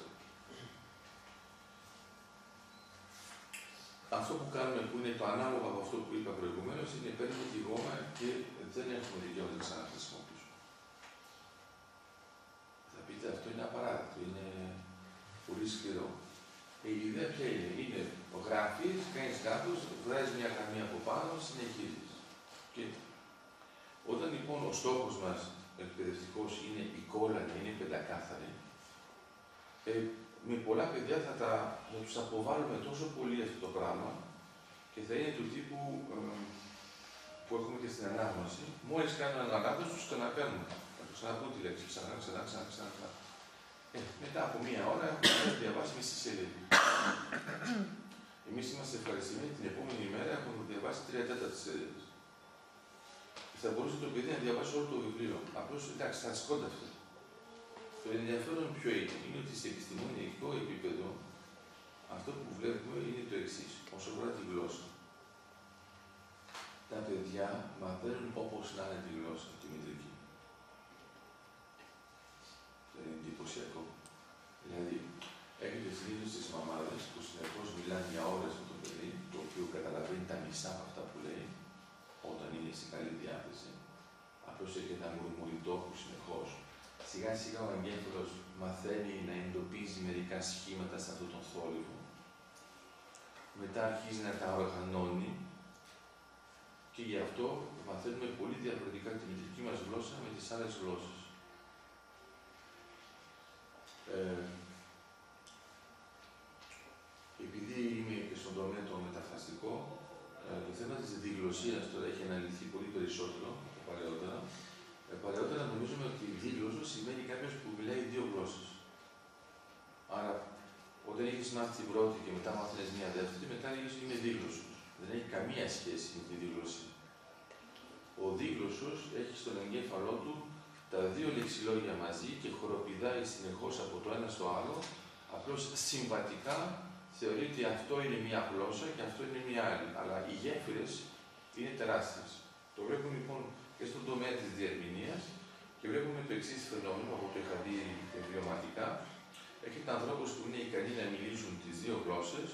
Αυτό που κάνουμε που είναι το ανάλογο από αυτό που είπα προηγουμένως είναι παίρνουμε τη γόμα και δεν έχουμε δικαίωμα να την ξαναχρησιμοποιήσουμε. Θα πείτε αυτό είναι απαράδεκτο, είναι πολύ σκληρό. Η ιδέα ποια είναι, είναι ο γράφεις, κάνεις κάτω, βγάζεις μια γραμμή από πάνω, συνεχίζεις. Και όταν λοιπόν ο στόχος μας εκπαιδευτικός είναι η κόλλα και είναι πεντακάθαρη, ε, με πολλά παιδιά θα, τα, θα τους αποβάλουμε τόσο πολύ αυτό το πράγμα και θα είναι του τύπου ε, που έχουμε και στην ανάγνωση. Μόλις κάνουν ένα λάθος, τους ξαναπαίρνουν. Θα τους ξαναπούν τη λέξη ξανά, ξανά, ξανά, ξανά. ξανά. Ε, μετά από μία ώρα έχουμε διαβάσει μισή σελίδα. Εμείς είμαστε ευχαριστημένοι την επόμενη μέρα έχουμε διαβάσει τρία τέταρτα σελίδε. Θα μπορούσε το παιδί να διαβάσει όλο το βιβλίο. Απλώς εντάξει, θα σκόνταφτε. Το ενδιαφέρον ποιο είναι, είναι ότι σε επιστημονικό επίπεδο αυτό που βλέπουμε είναι το εξής, όσο αφορά τη γλώσσα. Τα παιδιά μαθαίνουν όπως να είναι τη γλώσσα, τη μητρική. Δεν είναι εντυπωσιακό. Δηλαδή, έχετε συνήθως τις μαμάδες που συνεχώς μιλάνε για ώρες με το παιδί, το οποίο καταλαβαίνει τα μισά από αυτά που λέει, όταν είναι σε καλή διάθεση. Απλώς έχει ένα μουρμουριτό που συνεχώς σιγά σιγά ο εγκέφαλος μαθαίνει να εντοπίζει μερικά σχήματα σε αυτόν τον θόρυβο. Μετά αρχίζει να τα οργανώνει και γι' αυτό μαθαίνουμε πολύ διαφορετικά τη μητρική μας γλώσσα με τις άλλες γλώσσες. Ε, επειδή είμαι και στον τομέα το μεταφραστικό, ε, το θέμα της διγλωσσίας τώρα έχει αναλυθεί πολύ περισσότερο από παλαιότερα ε, παλαιότερα νομίζουμε ότι δίγλωσσο σημαίνει κάποιος που μιλάει δύο γλώσσες. Άρα, όταν έχεις μάθει την πρώτη και μετά μάθει μια δεύτερη, μετά λέγεις ότι είναι δίγλωσσο. Δεν έχει καμία σχέση με τη δίγλωση. Ο δίγλωσσο έχει στον εγκέφαλό του τα δύο λεξιλόγια μαζί και χοροπηδάει συνεχώς από το ένα στο άλλο, απλώς συμβατικά θεωρεί ότι αυτό είναι μια γλώσσα και αυτό είναι μια άλλη. Αλλά οι γέφυρες είναι τεράστιες. Το βλέπουμε λοιπόν και στον τομέα της διερμηνίας και βλέπουμε το εξής φαινόμενο, όπω το είχα δει βιωματικά. Έχετε ανθρώπους που είναι ικανοί να μιλήσουν τις δύο γλώσσες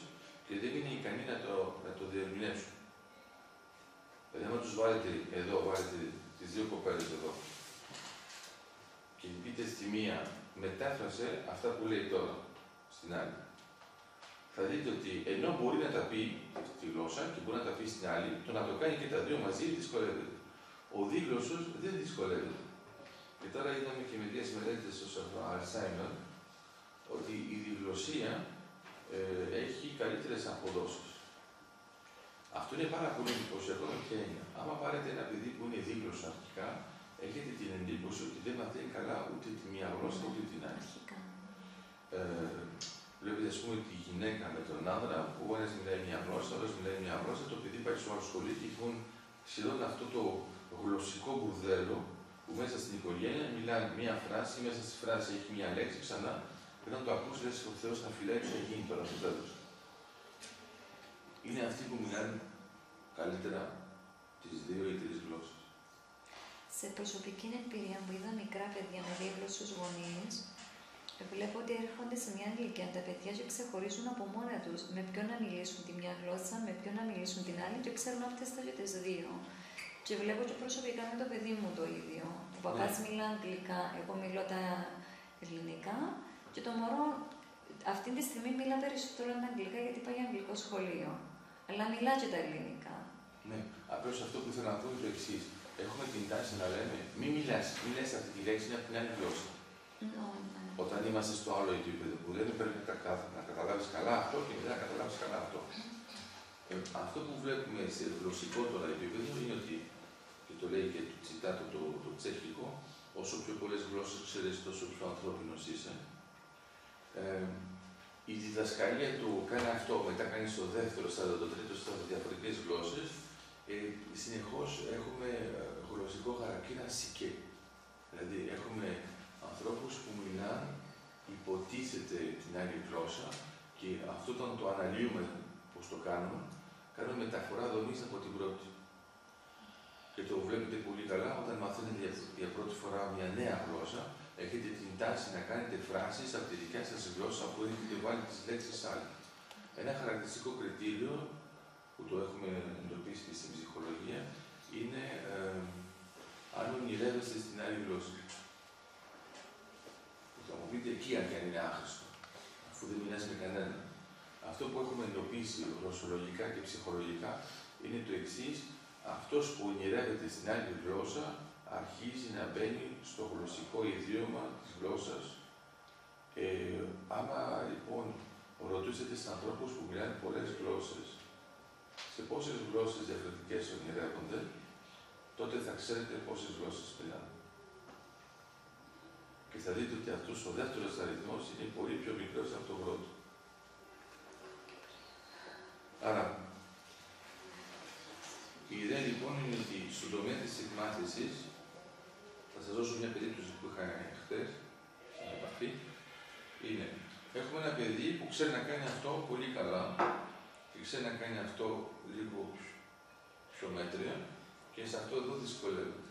και δεν είναι ικανοί να το, να το διερμηνεύσουν. Δηλαδή, άμα τους βάλετε εδώ, βάλετε τις δύο κοπέλες εδώ και πείτε στη μία μετάφρασε αυτά που λέει τώρα στην άλλη. Θα δείτε ότι ενώ μπορεί να τα πει στη γλώσσα και μπορεί να τα πει στην άλλη, το να το κάνει και τα δύο μαζί δυσκολεύεται. Ο δίγλωσσος δεν δυσκολεύεται. Και τώρα είδαμε και με δύο μελέτες στο Alzheimer ότι η διγλωσία ε, έχει καλύτερες αποδόσεις. Αυτό είναι πάρα πολύ εντυπωσιακό με ποια είναι. Άμα πάρετε ένα παιδί που είναι δίγλωσσο αρχικά, έχετε την εντύπωση ότι δεν μαθαίνει καλά ούτε τη μία γλώσσα ούτε την άλλη. Ε, βλέπετε, ας πούμε, τη γυναίκα με τον άνδρα που ο ένας μιλάει μια γλώσσα, ο άλλος μιλάει μια γλώσσα, το παιδί πάει στο άλλο σχολείο και έχουν σχεδόν αυτό το γλωσσικό μπουρδέλο που μέσα στην οικογένεια μιλάνε μία φράση, μέσα στη φράση έχει μία λέξη ξανά και όταν το ακούσει λες ο Θεός θα φυλάξει θα γίνει τώρα στο τέλος. Είναι αυτοί που μιλάνε καλύτερα τις δύο ή τρεις γλώσσες. Σε προσωπική εμπειρία μου είδα μικρά παιδιά με δίγλωσσους γονείς Βλέπω ότι έρχονται σε μια ηλικία τα παιδιά και ξεχωρίζουν από μόνα τους με ποιον να μιλήσουν τη μια γλώσσα, με ποιον να μιλήσουν την άλλη και ξέρουν αυτές τις δύο. Και βλέπω και προσωπικά με το παιδί μου το ίδιο. Ο παπάς ναι. μιλά αγγλικά, εγώ μιλώ τα ελληνικά και το μωρό αυτή τη στιγμή μιλά περισσότερο τα αγγλικά γιατί πάει αγγλικό σχολείο. Αλλά μιλά και τα ελληνικά. Ναι, απλώς αυτό που ήθελα να πω είναι το εξής. Έχουμε την τάση να λέμε, μην μιλάς, μην λες αυτή τη λέξη, είναι από την άλλη γλώσσα. No, ναι. Όταν είμαστε στο άλλο επίπεδο που δεν πρέπει να καταλάβεις καλά αυτό και μετά να καταλάβεις καλά αυτό. Ε, αυτό που βλέπουμε σε γλωσσικό τώρα επίπεδο είναι ότι, και το λέει και το τσιτάτο το, το τσέχικο, όσο πιο πολλές γλώσσες ξέρεις, τόσο πιο ανθρώπινος είσαι. Ε, η διδασκαλία του κάνει αυτό, μετά κάνει το δεύτερο στάδιο, το τρίτο στάδιο, διαφορετικές γλώσσες. Ε, Συνεχώς έχουμε ε, γλωσσικό χαρακτήρα σικέ. Δηλαδή έχουμε ανθρώπους που μιλάνε, υποτίθεται την άλλη γλώσσα και αυτό όταν το αναλύουμε πώς το κάνουμε, κάνουμε μεταφορά δομής από την πρώτη. Και το βλέπετε πολύ καλά όταν μαθαίνετε για πρώτη φορά μια νέα γλώσσα, έχετε την τάση να κάνετε φράσεις από τη δικιά σας γλώσσα που έχετε βάλει τις λέξεις άλλη. Ένα χαρακτηριστικό κριτήριο που το έχουμε εντοπίσει και στην ψυχολογία είναι ε, αν ονειρεύεστε στην άλλη γλώσσα. Θα μου πείτε εκεί αν είναι άχρηστο, αφού δεν μιλάς με κανέναν. Αυτό που έχουμε εντοπίσει γλωσσολογικά και ψυχολογικά είναι το εξής. Αυτός που ονειρεύεται στην άλλη γλώσσα αρχίζει να μπαίνει στο γλωσσικό ιδίωμα της γλώσσας. Ε, άμα λοιπόν ρωτήσετε στους ανθρώπους που μιλάνε πολλές γλώσσες, σε πόσες γλώσσες διαφορετικές ονειρεύονται, τότε θα ξέρετε πόσες γλώσσες μιλάνε. Και θα δείτε ότι αυτός ο δεύτερος αριθμός είναι πολύ πιο μικρός από τον πρώτο. Άρα, η ιδέα λοιπόν είναι ότι στον τομέα της εκμάθησης, θα σας δώσω μια περίπτωση που είχα χτες, στην επαφή, είναι, έχουμε ένα παιδί που ξέρει να κάνει αυτό πολύ καλά και ξέρει να κάνει αυτό λίγο πιο μέτρια και σε αυτό εδώ δυσκολεύεται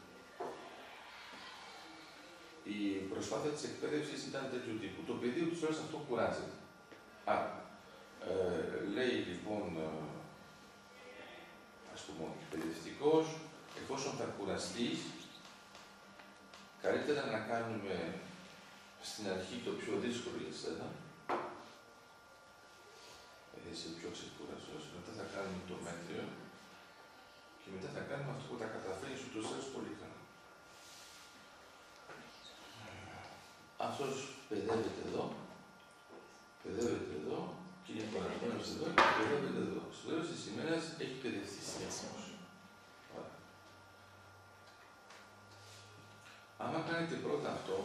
η προσπάθεια της εκπαίδευσης ήταν τέτοιου τύπου. Το παιδί του σε αυτό κουράζεται. Άρα, ε, λέει λοιπόν, ε, ας πούμε, ο εκπαιδευτικό, εφόσον θα κουραστείς, καλύτερα να κάνουμε στην αρχή το πιο δύσκολο για σένα, είσαι πιο ξεκουρασός, μετά θα κάνουμε το μέτριο και μετά θα κάνουμε αυτό που τα καταφέρνεις ούτως πολύ καλά. αυτός παιδεύεται εδώ, παιδεύεται εδώ και είναι παραγμένος εδώ και παιδεύεται εδώ. Στο τέλος της ημέρας έχει παιδευτεί συνεχώς. Άμα κάνετε πρώτα αυτό,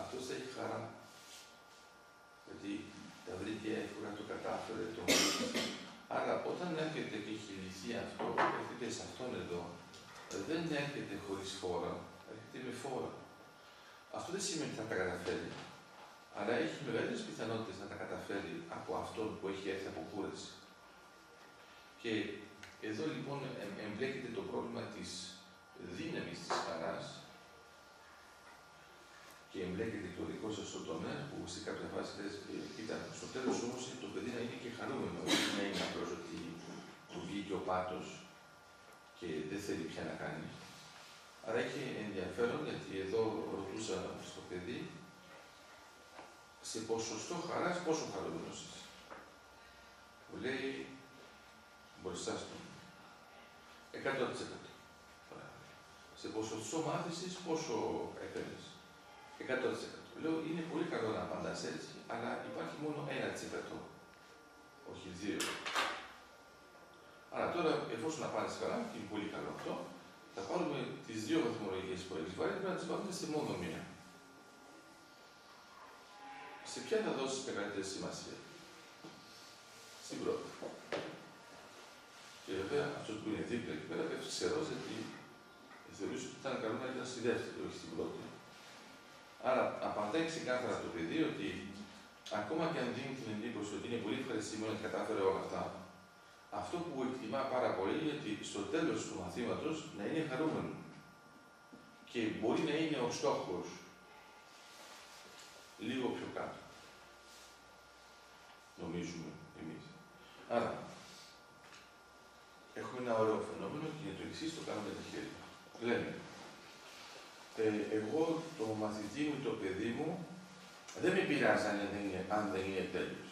αυτός θα έχει χαρά. Γιατί τα βρήκε εύκολα, το κατάφερε, το Άρα όταν έρχεται και έχει λυθεί αυτό, έρχεται σε αυτόν εδώ, δεν έρχεται χωρίς φόρα, έρχεται με φόρα. Αυτό δεν σημαίνει ότι θα τα καταφέρει, αλλά έχει μεγάλε πιθανότητες να τα καταφέρει από αυτόν που έχει έρθει από κούραση. Και εδώ λοιπόν εμπλέκεται το πρόβλημα της δύναμης της χαράς και εμπλέκεται το δικός σας το τομέας που σε κάποια φάση λε, κοίτα, στο τέλος όμως το παιδί να είναι και χαρούμενο, όχι να είναι απλώς ότι του βγήκε ο πάτος και δεν θέλει πια να κάνει. Άρα έχει ενδιαφέρον γιατί εδώ ρωτούσα στο παιδί σε ποσοστό χαράς πόσο χαρούμενος είσαι. Μου λέει μπροστά στο 100%. Σε ποσοστό μάθησης πόσο έπαιρνες; 100%. Λέω είναι πολύ καλό να απαντάς έτσι, αλλά υπάρχει μόνο 1%. Όχι 2%. Άρα τώρα, εφόσον να πάρεις καλά, και είναι πολύ καλό αυτό, θα πάρουμε τις δύο βαθμολογίες που έχεις βάλει και να τις βάλουμε σε μόνο μία. Σε ποια θα δώσει μεγαλύτερη σημασία, στην πρώτη. Και βέβαια αυτός που είναι δίπλα εκεί πέρα πέφτει ξερό γιατί θεωρούσε ότι ήταν καλό να ήταν στη δεύτερη, όχι στην πρώτη. Άρα απαντάει ξεκάθαρα το παιδί ότι ακόμα και αν δίνει την εντύπωση ότι είναι πολύ ευχαριστημένο ότι κατάφερε όλα αυτά, αυτό που εκτιμά πάρα πολύ είναι ότι στο τέλος του μαθήματος να είναι χαρούμενο. και μπορεί να είναι ο στόχος λίγο πιο κάτω. Νομίζουμε εμείς. Άρα, έχουμε ένα ωραίο φαινόμενο και για το εξής το κάνουμε τα χέρια. Λέμε, ε, εγώ το μαθητή μου, το παιδί μου, δεν με πειράζει αν δεν είναι, αν δεν είναι τέλειος.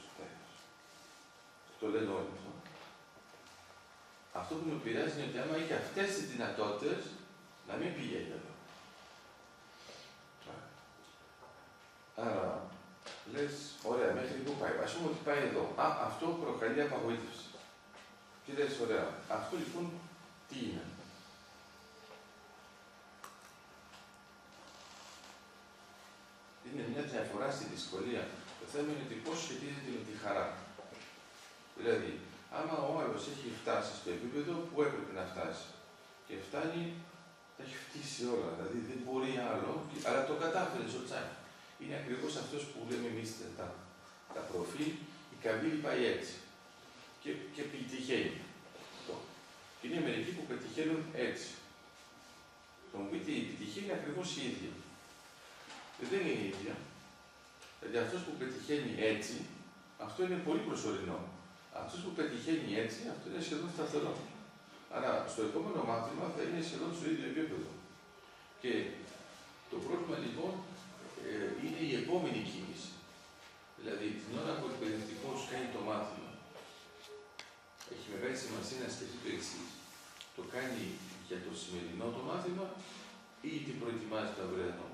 Το λένε όλοι αυτό. Αυτό που με πειράζει είναι ότι άμα έχει αυτές τις δυνατότητες, να μην πηγαίνει εδώ. Άρα, λες, ωραία, μέχρι πού πάει. Ας πούμε ότι πάει εδώ. Α, αυτό προκαλεί απαγοήτευση. Και λες, ωραία. Αυτό λοιπόν τι είναι; Είναι μια διαφορά στη δυσκολία. Το θέμα είναι ότι πώς σχετίζεται με τη χαρά. Δηλαδή, άμα ο άλλος έχει φτάσει στο επίπεδο που έπρεπε να φτάσει και φτάνει, τα έχει φτύσει όλα. Δηλαδή δεν μπορεί άλλο, αλλά το κατάφερε στο τσάκι. Είναι ακριβώς αυτός που λέμε εμείς τα, τα προφίλ, η καμπύλη πάει έτσι. Και, και πετυχαίνει. Και είναι μερικοί που πετυχαίνουν έτσι. Θα μου πείτε, η επιτυχία είναι ακριβώς η ίδια. Δεν είναι η ίδια. Δηλαδή αυτός που πετυχαίνει έτσι, αυτό είναι πολύ προσωρινό. Αυτός που πετυχαίνει έτσι, αυτό είναι σχεδόν σταθερό. Άρα στο επόμενο μάθημα θα είναι σχεδόν στο ίδιο επίπεδο. Και το πρόβλημα λοιπόν ε, είναι η επόμενη κίνηση. Δηλαδή την ώρα που ο εκπαιδευτικός κάνει το μάθημα, έχει μεγάλη σημασία να σκεφτεί το εξής. Το κάνει για το σημερινό το μάθημα ή την προετοιμάζει το αυριανό.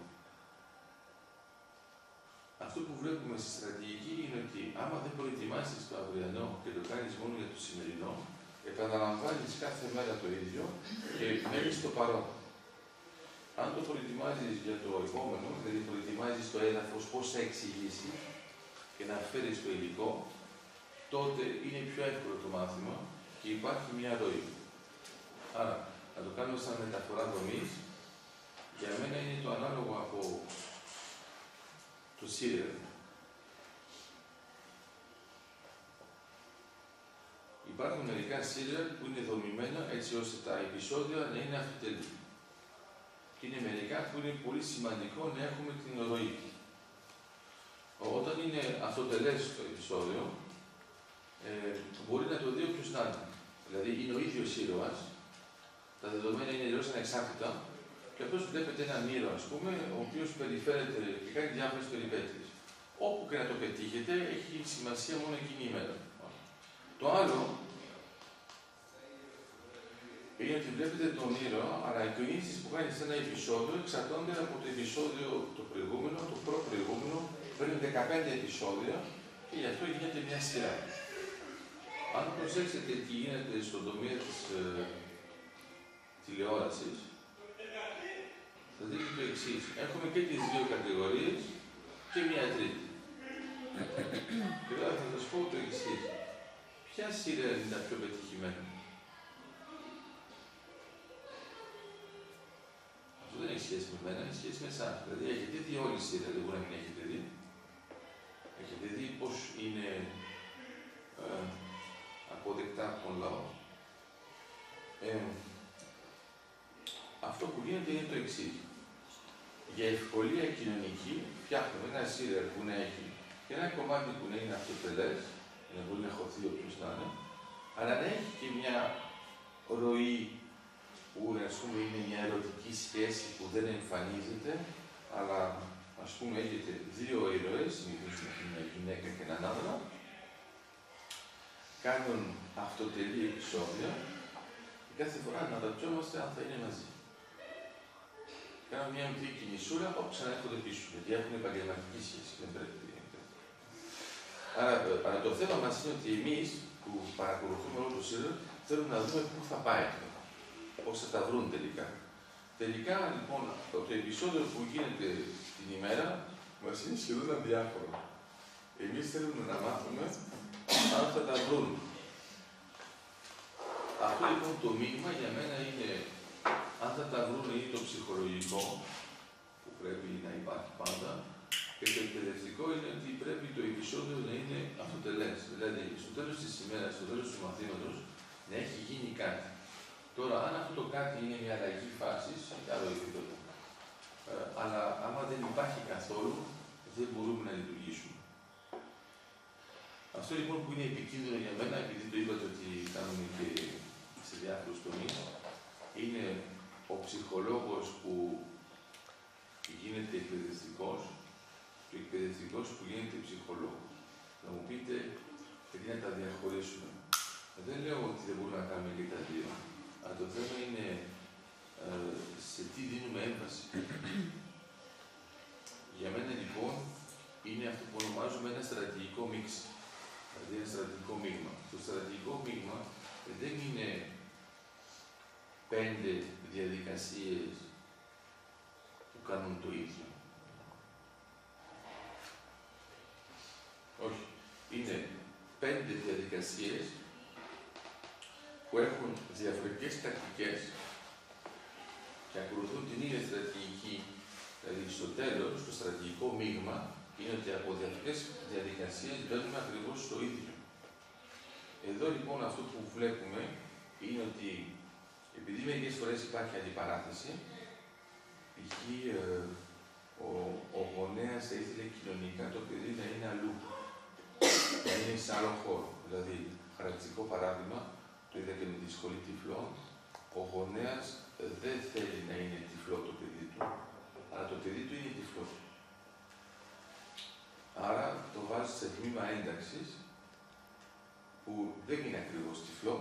Αυτό που βλέπουμε στη στρατηγική είναι ότι άμα δεν προετοιμάσεις το αυριανό και το κάνεις μόνο για το σημερινό, επαναλαμβάνεις κάθε μέρα το ίδιο και μένεις στο παρόν. Αν το προετοιμάζεις για το επόμενο, δηλαδή προετοιμάζεις το έδαφος πώς θα εξηγήσει και να φέρεις το υλικό, τότε είναι πιο εύκολο το μάθημα και υπάρχει μια ροή. Άρα, να το κάνουμε σαν μεταφορά δομής, για μένα είναι το ανάλογο από το serial. Υπάρχουν μερικά serial που είναι δομημένα έτσι ώστε τα επεισόδια να είναι αυτοτελή. Και είναι μερικά που είναι πολύ σημαντικό να έχουμε την ροή. Όταν είναι αυτοτελές το επεισόδιο, ε, μπορεί να το δει όποιος να είναι. Δηλαδή είναι ο ίδιος ήρωας, τα δεδομένα είναι εντελώς ανεξάρτητα και απλώ βλέπετε έναν ήρωα, ας πούμε, ο οποίος περιφέρεται και κάνει διάφορες περιπέτειες. Όπου και να το πετύχετε, έχει σημασία μόνο εκείνη η μέρα. Το άλλο είναι ότι βλέπετε τον ήρωα, αλλά οι κινήσεις που κάνει σε ένα επεισόδιο εξαρτώνται από το επεισόδιο το προηγούμενο, το προ-προηγούμενο, παίρνουν 15 επεισόδια και γι' αυτό γίνεται μια σειρά. Αν προσέξετε τι γίνεται στον τομέα της ε, τηλεόρασης, θα δείτε το εξής. Έχουμε και τις δύο κατηγορίες και μία τρίτη. και τώρα θα σας πω το εξής. Ποια σειρά είναι τα πιο πετυχημένα; Δεν έχει σχέση με μένα, έχει σχέση με εσάς. Δηλαδή έχετε δει όλη η σειρά, δεν μπορεί να μην έχετε δει. Έχετε δει πώς είναι ε, αποδεκτά από τον λαό. Ε, αυτό που γίνεται είναι το εξής για ευκολία κοινωνική φτιάχνουμε ένα σύριαλ που να έχει και ένα κομμάτι που να είναι αυτοτελέ, να μπορεί να χωθεί όποιος να είναι, αλλά να έχει και μια ροή που ας πούμε είναι μια ερωτική σχέση που δεν εμφανίζεται, αλλά ας πούμε έχετε δύο ήρωες, μια γυναίκα και έναν άντρα, κάνουν αυτοτελή επεισόδια και κάθε φορά αναρωτιόμαστε αν θα είναι μαζί κάνουν μια μικρή κινησούρα όπου ξανάρχονται πίσω. Γιατί έχουν επαγγελματική σχέση. Δεν πρέπει. Άρα, άρα το θέμα μας είναι ότι εμείς που παρακολουθούμε όλο το σύλλογο θέλουμε να δούμε πού θα πάει αυτό. Πώς θα τα βρουν τελικά. Τελικά λοιπόν το επεισόδιο που γίνεται την ημέρα μας είναι σχεδόν αδιάφορο. Εμείς θέλουμε να μάθουμε αν θα τα βρουν. Αυτό λοιπόν το μήνυμα για μένα είναι αν θα τα βρουν είναι το ψυχολογικό, που πρέπει να υπάρχει πάντα, και το εκπαιδευτικό είναι ότι πρέπει το επεισόδιο να είναι αυτοτελές. Δηλαδή, στο τέλος της ημέρας, στο τέλος του μαθήματος, να έχει γίνει κάτι. Τώρα, αν αυτό το κάτι είναι μια αλλαγή φάσης, είναι άλλο επίπεδο. καθόλου, δεν μπορούμε να λειτουργήσουμε. Αυτό λοιπόν που είναι επικίνδυνο για μένα, επειδή το είπατε ότι κάνουμε και σε διάφορους τομείς, είναι ο ψυχολόγος που γίνεται εκπαιδευτικός και ο εκπαιδευτικός που γίνεται ψυχολόγος. Να μου πείτε, γιατί να τα διαχωρίσουμε. Δεν λέω ότι δεν μπορούμε να κάνουμε και τα δύο. Αλλά το θέμα είναι ε, σε τι δίνουμε έμφαση. Για μένα λοιπόν είναι αυτό που ονομάζουμε ένα στρατηγικό μίξ. Δηλαδή ένα στρατηγικό μείγμα. Το στρατηγικό μείγμα δεν είναι πέντε διαδικασίες που κάνουν το ίδιο. Όχι. Είναι πέντε διαδικασίες που έχουν διαφορετικές τακτικές και ακολουθούν την ίδια στρατηγική. Δηλαδή, στο τέλος, το στρατηγικό μείγμα είναι ότι από διαφορετικές διαδικασίες μπαίνουμε ακριβώς στο ίδιο. Εδώ λοιπόν αυτό που βλέπουμε είναι ότι επειδή μερικές φορές υπάρχει αντιπαράθεση, π.χ. Ε, ο, ο γονέας θα ήθελε κοινωνικά το παιδί να είναι αλλού. Να είναι σε άλλο χώρο. Δηλαδή, χαρακτηριστικό παράδειγμα, το είδα και με τη σχολή τυφλών, ο γονέας δεν θέλει να είναι τυφλό το παιδί του, αλλά το παιδί του είναι τυφλός. Άρα το βάζεις σε τμήμα ένταξης που δεν είναι ακριβώς τυφλό.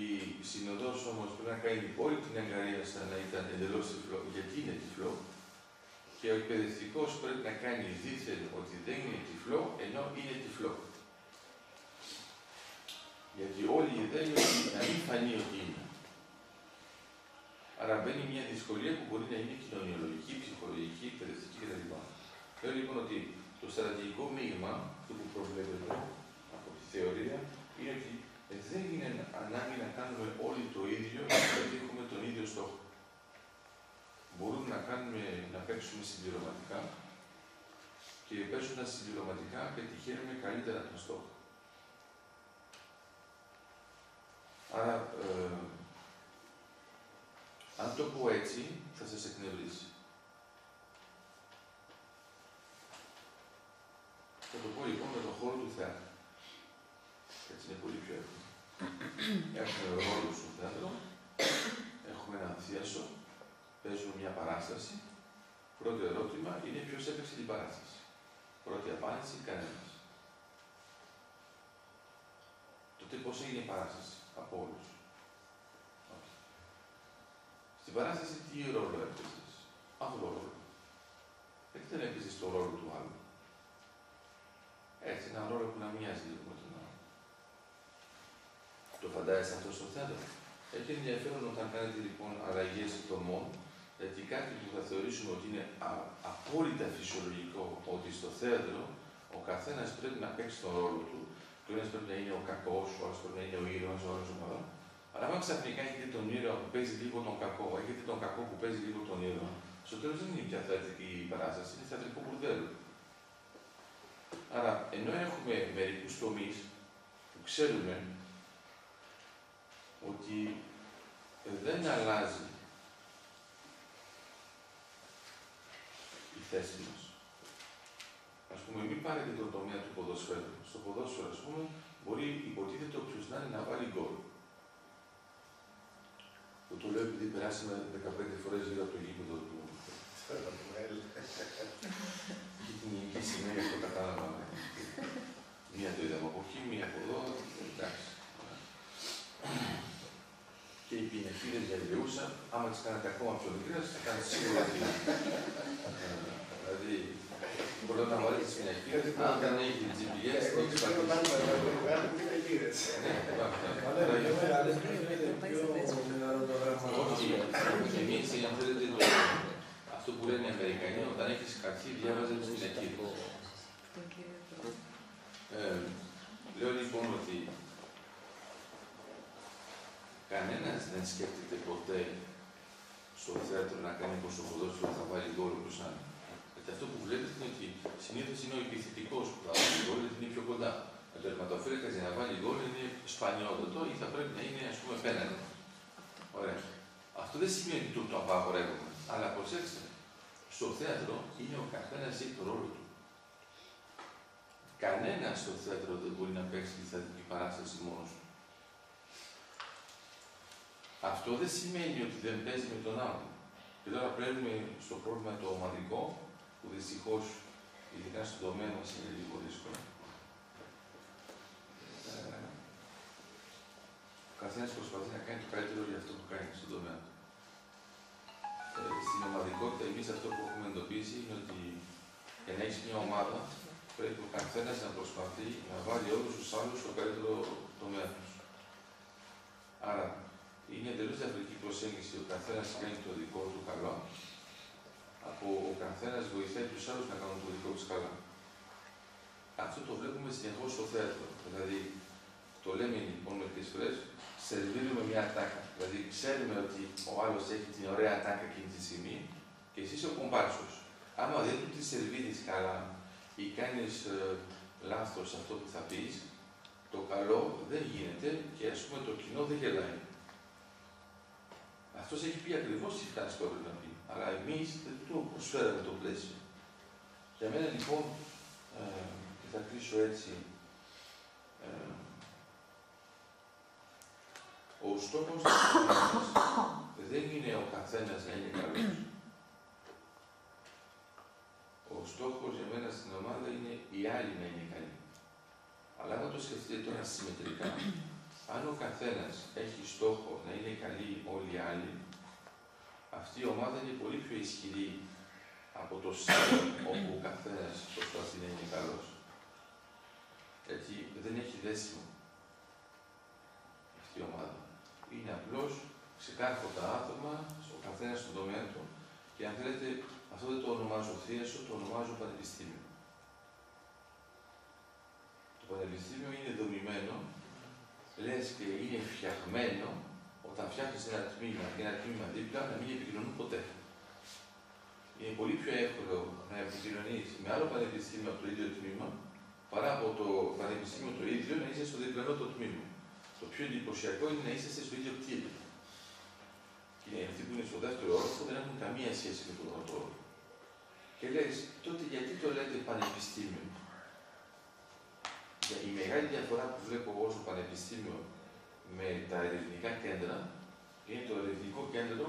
Η συνοδός όμως πρέπει να κάνει όλη την εγκαρία σαν να ήταν εντελώς τυφλό, γιατί είναι τυφλό. Και ο εκπαιδευτικός πρέπει να κάνει δίθεν ότι δεν είναι τυφλό, ενώ είναι τυφλό. Γιατί όλη η ιδέα είναι να μην φανεί ότι είναι. Άρα μπαίνει μια δυσκολία που μπορεί να είναι κοινωνιολογική, ψυχολογική, εκπαιδευτική κτλ. Λέω λοιπόν ότι το στρατηγικό μείγμα, αυτό που προβλέπεται από τη θεωρία, είναι ότι δεν είναι ανάγκη να κάνουμε όλοι το ίδιο για να πετύχουμε τον ίδιο στόχο. Μπορούμε να, κάνουμε, να παίξουμε συμπληρωματικά και παίζοντας συμπληρωματικά πετυχαίνουμε καλύτερα τον στόχο. Άρα, ε, αν το πω έτσι, θα σας εκνευρίσει. Θα το πω λοιπόν με τον χώρο του θεάτρου. Έτσι είναι πολύ πιο εύκολο. Έχουμε ρόλο στο θέατρο, έχουμε ένα θίασο, παίζουμε μια παράσταση. Πρώτο ερώτημα είναι ποιος έπαιξε την παράσταση. Πρώτη απάντηση, κανένας. Τότε πώς έγινε η παράσταση; Από όλους. Στην παράσταση τι ρόλο έπαιζες; Αυτό ρόλο. Γιατί δεν έπαιζες το ρόλο του άλλου; Έτσι, ένα ρόλο που να μοιάζει λίγο με τον άλλο. Το φαντάζεσαι αυτό στο θέατρο; Έχει ενδιαφέρον όταν κάνετε λοιπόν αλλαγές τομών, γιατί κάτι που θα θεωρήσουμε ότι είναι α, απόλυτα φυσιολογικό, ότι στο θέατρο ο καθένας πρέπει να παίξει τον ρόλο του. Και ο ένα πρέπει να είναι ο κακός, ο άλλος πρέπει να είναι ο ήρωας, ο άλλος ο καλό. Αλλά αν ξαφνικά έχετε τον ήρωα που παίζει λίγο τον κακό, έχετε τον κακό που παίζει λίγο τον ήρωα, στο τέλος δεν είναι πια θεατρική παράσταση, είναι θεατρικό μπουρδέλο. Άρα, ενώ έχουμε μερικούς τομείς που ξέρουμε ότι δεν αλλάζει η θέση μας. Ας πούμε, μην πάρετε τον τομέα του ποδοσφαίρου. Στο ποδόσφαιρο, ας πούμε, μπορεί υποτίθεται όποιος να είναι να βάλει γκολ. Το το λέω επειδή περάσαμε 15 φορές γύρω από το γήπεδο του. Έχει την γενική σημαία, το κατάλαβα. Μία το είδαμε από εκεί, μία από εδώ, εντάξει. Και οι πινακίδες διαβιούσαν, άμα τις κάνετε ακόμα πιο μικρές, θα κάνετε σίγουρα Δηλαδή, μπορεί να βάλει τις πινακίδες, αν δεν έχει GPS, δεν έχει Όχι, εμείς, αν θέλετε, αυτό που λένε οι Αμερικανοί, όταν έχεις καρχή, διάβαζε τις πινακίδες. Ε, λέω λοιπόν ότι κανένας δεν σκέφτεται ποτέ στο θέατρο να κάνει πως ο ποδόσφαιρο θα βάλει γκολ όπως άλλο. Γιατί αυτό που βλέπετε είναι ότι συνήθως είναι ο επιθετικό που θα βάλει γκολ, γιατί είναι πιο κοντά. Ο τερματοφύλακας για να βάλει γκολ είναι σπανιότατο ή θα πρέπει να είναι ας πούμε πέναντι. Ωραία. Αυτό δεν σημαίνει ότι το, το απαγορεύουμε. Αλλά προσέξτε, Στο θέατρο είναι ο καθένας έχει το ρόλο του. Κανένας στο θέατρο δεν μπορεί να παίξει τη θεατρική παράσταση μόνος του. Αυτό δεν σημαίνει ότι δεν παίζει με τον άλλο. Και τώρα παίρνουμε στο πρόβλημα το ομαδικό, που δυστυχώς, ειδικά στον τομέα μας, είναι λίγο δύσκολο. Ε, ο καθένας προσπαθεί να κάνει το καλύτερο για αυτό που κάνει στον τομέα του. Ε, στην ομαδικότητα, εμείς αυτό που έχουμε εντοπίσει είναι ότι για να έχεις μια ομάδα, πρέπει ο καθένας να προσπαθεί να βάλει όλους τους άλλους στο καλύτερο τομέα τους. Άρα, είναι εντελώς διαφορετική προσέγγιση. Ο καθένας κάνει το δικό του καλό, από ο καθένας βοηθάει τους άλλους να κάνουν το δικό τους καλά. Αυτό το βλέπουμε συνεχώς στο θέατρο. Δηλαδή, το λέμε λοιπόν μερικέ φορέ, σερβίρουμε μια τάκα. Δηλαδή, ξέρουμε ότι ο άλλος έχει την ωραία τάκα εκείνη τη στιγμή και εσύ είσαι ο κομπάρσος. Άμα δεν του τη σερβίρεις καλά ή κάνεις ε, λάθος αυτό που θα πεις, το καλό δεν γίνεται και ας πούμε το κοινό δεν γελάει. Αυτός έχει πει ακριβώς τι φτάσει που έπρεπε να πει. Αλλά εμείς δεν το προσφέραμε το πλαίσιο. Για μένα λοιπόν, ε, και θα κλείσω έτσι, ε, ο στόχος της δεν είναι ο καθένας να είναι καλός. Ο στόχος για μένα στην ομάδα είναι οι άλλοι να είναι καλοί. Αλλά αν το σκεφτείτε τώρα συμμετρικά, αν ο καθένας έχει στόχο να είναι καλοί όλοι οι άλλοι, αυτή η ομάδα είναι πολύ πιο ισχυρή από το σύνολο όπου ο καθένας προσπαθεί να είναι καλός. Έτσι δεν έχει δέσιμο αυτή η ομάδα. Είναι απλώς ξεκάθαρα άτομα, ο καθένα στον τομέα του και αν θέλετε, αυτό δεν το ονομάζω θίασο, το ονομάζω πανεπιστήμιο. Το πανεπιστήμιο είναι δομημένο, λες και είναι φτιαγμένο όταν φτιάχνει ένα τμήμα και ένα τμήμα δίπλα να μην επικοινωνούν ποτέ. Είναι πολύ πιο εύκολο να επικοινωνείς με άλλο πανεπιστήμιο από το ίδιο τμήμα παρά από το πανεπιστήμιο το ίδιο να είσαι στο διπλανό το τμήμα. Το πιο εντυπωσιακό είναι να είσαστε στο ίδιο κτίριο. Και είναι αυτοί που είναι στο δεύτερο όροφο δεν έχουν καμία σχέση με τον πρώτο όροφο. Και λες, τότε γιατί το λέτε πανεπιστήμιο; Για η μεγάλη διαφορά που βλέπω εγώ στο πανεπιστήμιο με τα ερευνητικά κέντρα είναι το ερευνητικό κέντρο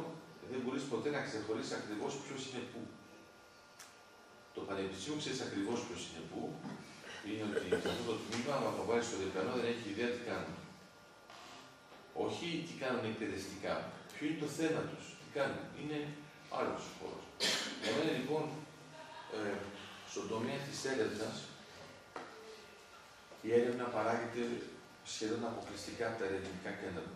δεν μπορείς ποτέ να ξεχωρίσεις ακριβώς ποιος είναι πού. Το πανεπιστήμιο ξέρεις ακριβώς ποιος είναι πού. Είναι ότι σε αυτό το τμήμα, αν το βάλεις στο διπλανό, δεν έχει ιδέα τι κάνουν. Όχι τι κάνουν εκπαιδευτικά. Ποιο είναι το θέμα τους. Τι κάνουν. Είναι άλλος χώρος. Για μένα λοιπόν, ε, στον τομέα της έρευνας, η έρευνα παράγεται σχεδόν αποκλειστικά από τα ερευνητικά κέντρα.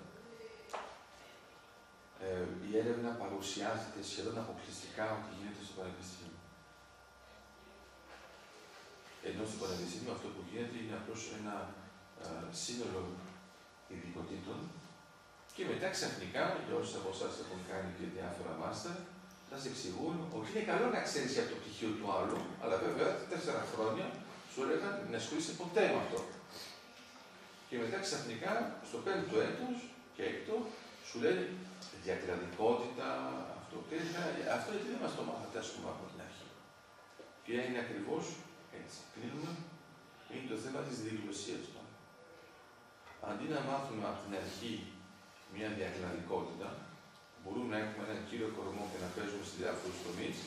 Ε, η έρευνα παρουσιάζεται σχεδόν αποκλειστικά ότι γίνεται στο Πανεπιστήμιο. Ενώ στο Πανεπιστήμιο αυτό που γίνεται είναι απλώς ένα ε, σύνολο ειδικοτήτων και μετά ξαφνικά, για όσους από εσάς έχουν κάνει και διάφορα μάστερ, θα σας εξηγούν ότι είναι καλό να ξέρεις από το πτυχίο του άλλου, αλλά βέβαια τέσσερα χρόνια σου έλεγαν να ασχολείσαι ποτέ με αυτό. Και μετά ξαφνικά, στο πέμπτο έτος και έκτο, σου λένε διακρατικότητα, αυτό. Και αυτό γιατί δεν μας το μάθατε, ας πούμε, από την αρχή. Και είναι ακριβώς έτσι. Κλείνουμε. Είναι το θέμα της διγλωσία τώρα. Αντί να μάθουμε από την αρχή μια διακλαδικότητα, μπορούμε να έχουμε έναν κύριο κορμό και να παίζουμε σε διάφορους τομείς,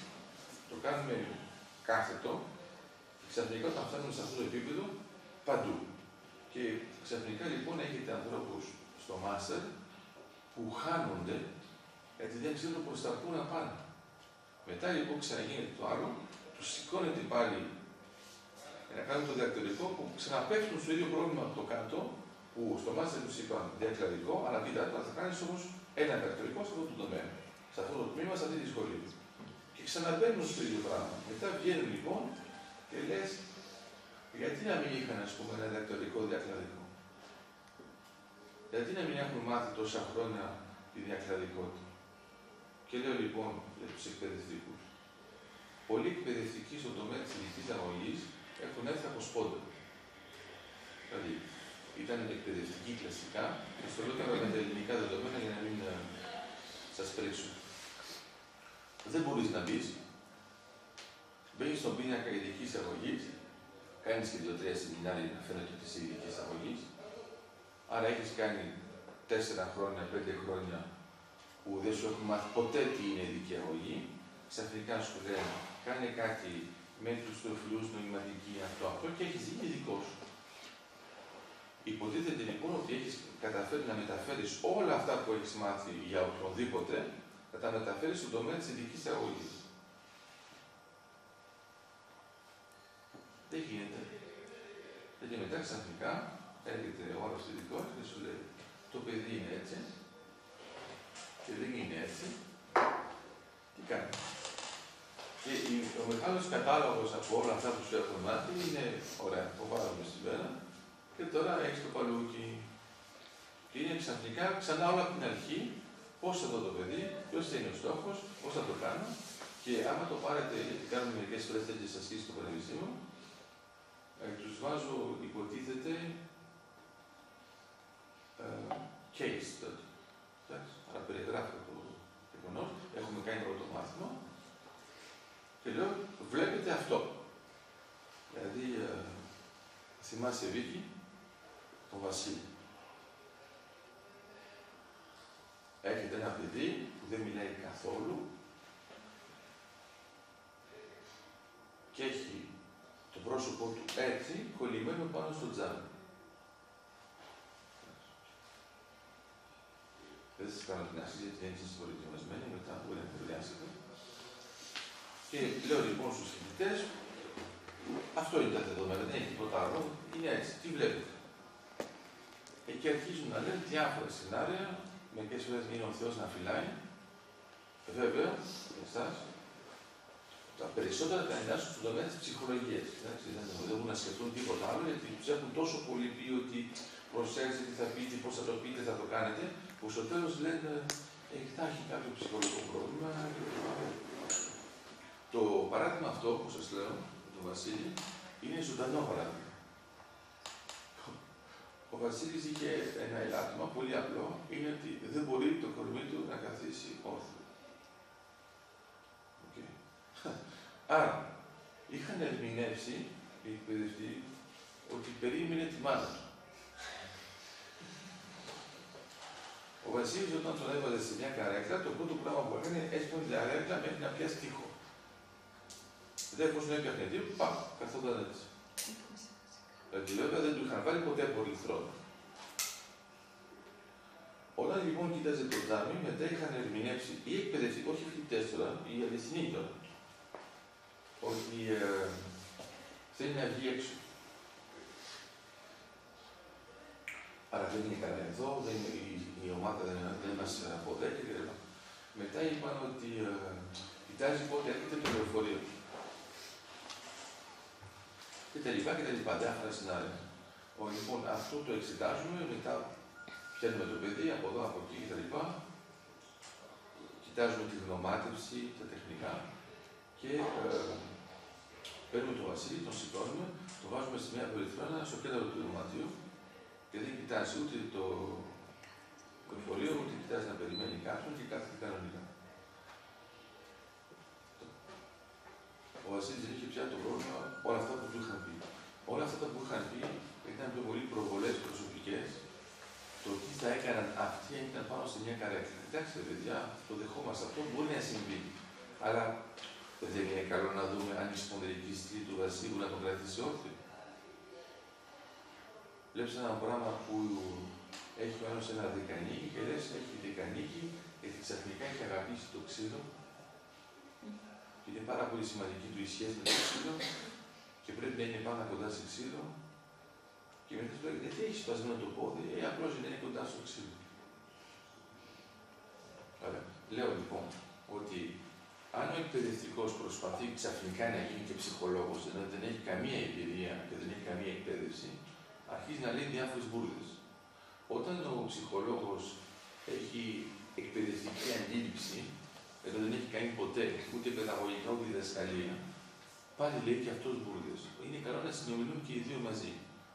το κάνουμε κάθετο και ξαφνικά όταν φτάνουμε σε αυτό το επίπεδο παντού. Και ξαφνικά λοιπόν έχετε ανθρώπους στο μάστερ που χάνονται γιατί δεν ξέρουν προς τα πού να πάνε. Μετά λοιπόν ξαναγίνεται το άλλο, τους σηκώνεται πάλι να κάνουν το διδακτορικό που ξαναπέφτουν στο ίδιο πρόβλημα από το κάτω, που στο μάστερ τους είπαν διακλαδικό, αλλά κοίτα, θα κάνεις όμως ένα διδακτορικό σε αυτό το τομέα. Σε αυτό το τμήμα, σε αυτή τη σχολή. Και ξαναμπαίνουν στο ίδιο πράγμα. Μετά βγαίνουν λοιπόν και λες, γιατί να μην είχαν ας πούμε, ένα διδακτορικό διακλαδικό. Γιατί να μην έχουν μάθει τόσα χρόνια τη διακλαδικότητα. Και λέω λοιπόν για τους εκπαιδευτικούς. Πολλοί εκπαιδευτικοί στον τομέα της ειδικής αγωγής έχουν έρθει από σπόντα. Δηλαδή, ήταν εκπαιδευτικοί κλασικά και στο λέω με τα ελληνικά δεδομένα για να μην σας πρίξω. Δεν μπορείς να μπεις, τον πίνακα ειδικής αγωγής, κάνεις και δύο-τρία σεμινάρια να φαίνεται ότι είσαι ειδικής αγωγής. Άρα έχεις κάνει τέσσερα χρόνια, πέντε χρόνια που δεν σου έχουν μάθει ποτέ τι είναι ειδική αγωγή. Ξαφνικά σου λένε κάνε κάτι με τους τροφιλούς, νοηματική, αυτό, αυτό και έχεις γίνει ειδικός σου. Υποτίθεται λοιπόν ότι έχεις καταφέρει να μεταφέρεις όλα αυτά που έχεις μάθει για οποιονδήποτε, να τα μεταφέρεις στον τομέα της ειδικής αγωγής. Δεν γίνεται. Γιατί μετά ξαφνικά έρχεται ο άλλο ειδικό και σου λέει: Το παιδί είναι έτσι και δεν είναι έτσι. Τι κάνει. Και ο μεγάλος κατάλογος από όλα αυτά που σου έχουν μάθει είναι ωραία. Το βάλαμε στη μέρα και τώρα έχεις το παλούκι. Και είναι ξαφνικά ξανά όλα από την αρχή. Πώς θα δω το παιδί, ποιος θα είναι ο στόχος, πώς θα το κάνω. Και άμα το πάρετε, γιατί κάνουμε μερικές φορές τέτοιες ασκήσεις στο Πανεπιστήμιο, ε, τους βάζω, υποτίθεται, ε, case τότε. Άρα περιγράφω το γεγονός, έχουμε κάνει πρώτο μάθημα και λέω, βλέπετε αυτό. Δηλαδή, ε, θυμάσαι Βίκη, τον Βασίλη. Έχετε ένα παιδί που δεν μιλάει καθόλου και έχει το πρόσωπό του έτσι κολλημένο πάνω στο τζάμι. Δεν σας κάνω την αρχή γιατί δεν είστε προετοιμασμένοι, μετά μπορεί να κουβεντιάσετε. Και λέω λοιπόν στους φοιτητέ, αυτό είναι τα δεδομένα, δεν έχει τίποτα άλλο, είναι έτσι. Τι βλέπετε. Εκεί αρχίζουν να λένε διάφορα σενάρια, μερικές φορές είναι ο Θεός να φυλάει. Βέβαια, εσάς, τα περισσότερα τα εντάσσουν στον τομέα της ψυχολογίας. Δεν μπορούν να σκεφτούν τίποτα άλλο, γιατί τους έχουν τόσο πολύ πει ότι προσέξτε τι θα πείτε, πώς θα το πείτε, θα το κάνετε, που στο τέλο λένε ε, θα έχει κάποιο ψυχολογικό πρόβλημα. Το παράδειγμα αυτό που σας λέω, το Βασίλη, είναι ζωντανό παράδειγμα. Ο Βασίλης είχε ένα ελάττωμα πολύ απλό, είναι ότι δεν μπορεί το κορμί του να καθίσει όρθιο. Okay. Άρα, είχαν ερμηνεύσει οι εκπαιδευτοί ότι περίμενε τη μάνα του. Ο Βασίλης όταν τον έβαλε σε μια καρέκλα, το πρώτο πράγμα που έκανε έσπανε την καρέκλα μέχρι να πιάσει τείχο. Δεν εφόσον έπιανε τείχο, πά, καθόταν έτσι. Δηλαδή βέβαια δεν του είχαν βάλει ποτέ πολυθρόνα. Όταν λοιπόν κοίταζε το τζάμι, μετά είχαν ερμηνεύσει ή εκπαιδευτεί, όχι φοιτητές τώρα, οι αληθινοί τώρα, ότι ε, θέλει να βγει έξω. Άρα δεν είναι καλά εδώ, δεν είναι, η, η ομάδα δεν, δεν μας αποδέχει κλπ. Μετά είπαν ότι ε, κοιτάζει πότε έρχεται το λεωφορείο. Και τα λοιπά και τα λοιπά, διάφορα σενάρια. Λοιπόν, αυτό το εξετάζουμε, μετά πιάνουμε το παιδί από εδώ, από εκεί κτλ. Κοιτάζουμε τη γνωμάτευση, τα τεχνικά και ε, παίρνουμε το βασίλειο, τον σηκώνουμε, το βάζουμε σε μια περιφρόνα στο κέντρο του δωματίου και δεν κοιτάζει ούτε το λεωφορείο, ούτε κοιτάζει να περιμένει κάποιον και κάθεται κανονικά. Ο Βασίλης δεν είχε πια το πρόβλημα όλα αυτά που του είχαν πει. Όλα αυτά που είχαν πει ήταν πιο πολύ προβολές προσωπικές. Το τι θα έκαναν αυτοί αν ήταν πάνω σε μια καρέκλα. Κοιτάξτε, παιδιά, το δεχόμαστε. Αυτό μπορεί να συμβεί. Αλλά δεν είναι καλό να δούμε αν η σπονδυλική στήλη του Βασίλου να τον κρατήσει όρθιο. Βλέπεις ένα πράγμα που έχει ο ένα ένα δεκανίκι και λες έχει δεκανίκι γιατί ξαφνικά έχει αγαπήσει το ξύλο. Και είναι πάρα πολύ σημαντική του η σχέση με το ξύλο και πρέπει να είναι πάνω κοντά σε ξύλο. Και μετά του λέει: Γιατί έχεις σπασμένο το πόδι, ε, απλώς δεν είναι κοντά στο ξύλο. Άρα, λέω λοιπόν ότι αν ο εκπαιδευτικός προσπαθεί ξαφνικά να γίνει και ψυχολόγος, ενώ δεν έχει καμία εμπειρία και δεν έχει καμία εκπαίδευση, αρχίζει να λέει διάφορες μπουρδες. Όταν ο ψυχολόγος έχει εκπαιδευτική αντίληψη, ενώ δεν έχει κάνει ποτέ ούτε παιδαγωγικά ούτε διδασκαλία, πάλι λέει και αυτός μπουρδες. Είναι καλό να συνομιλούν και οι δύο μαζί.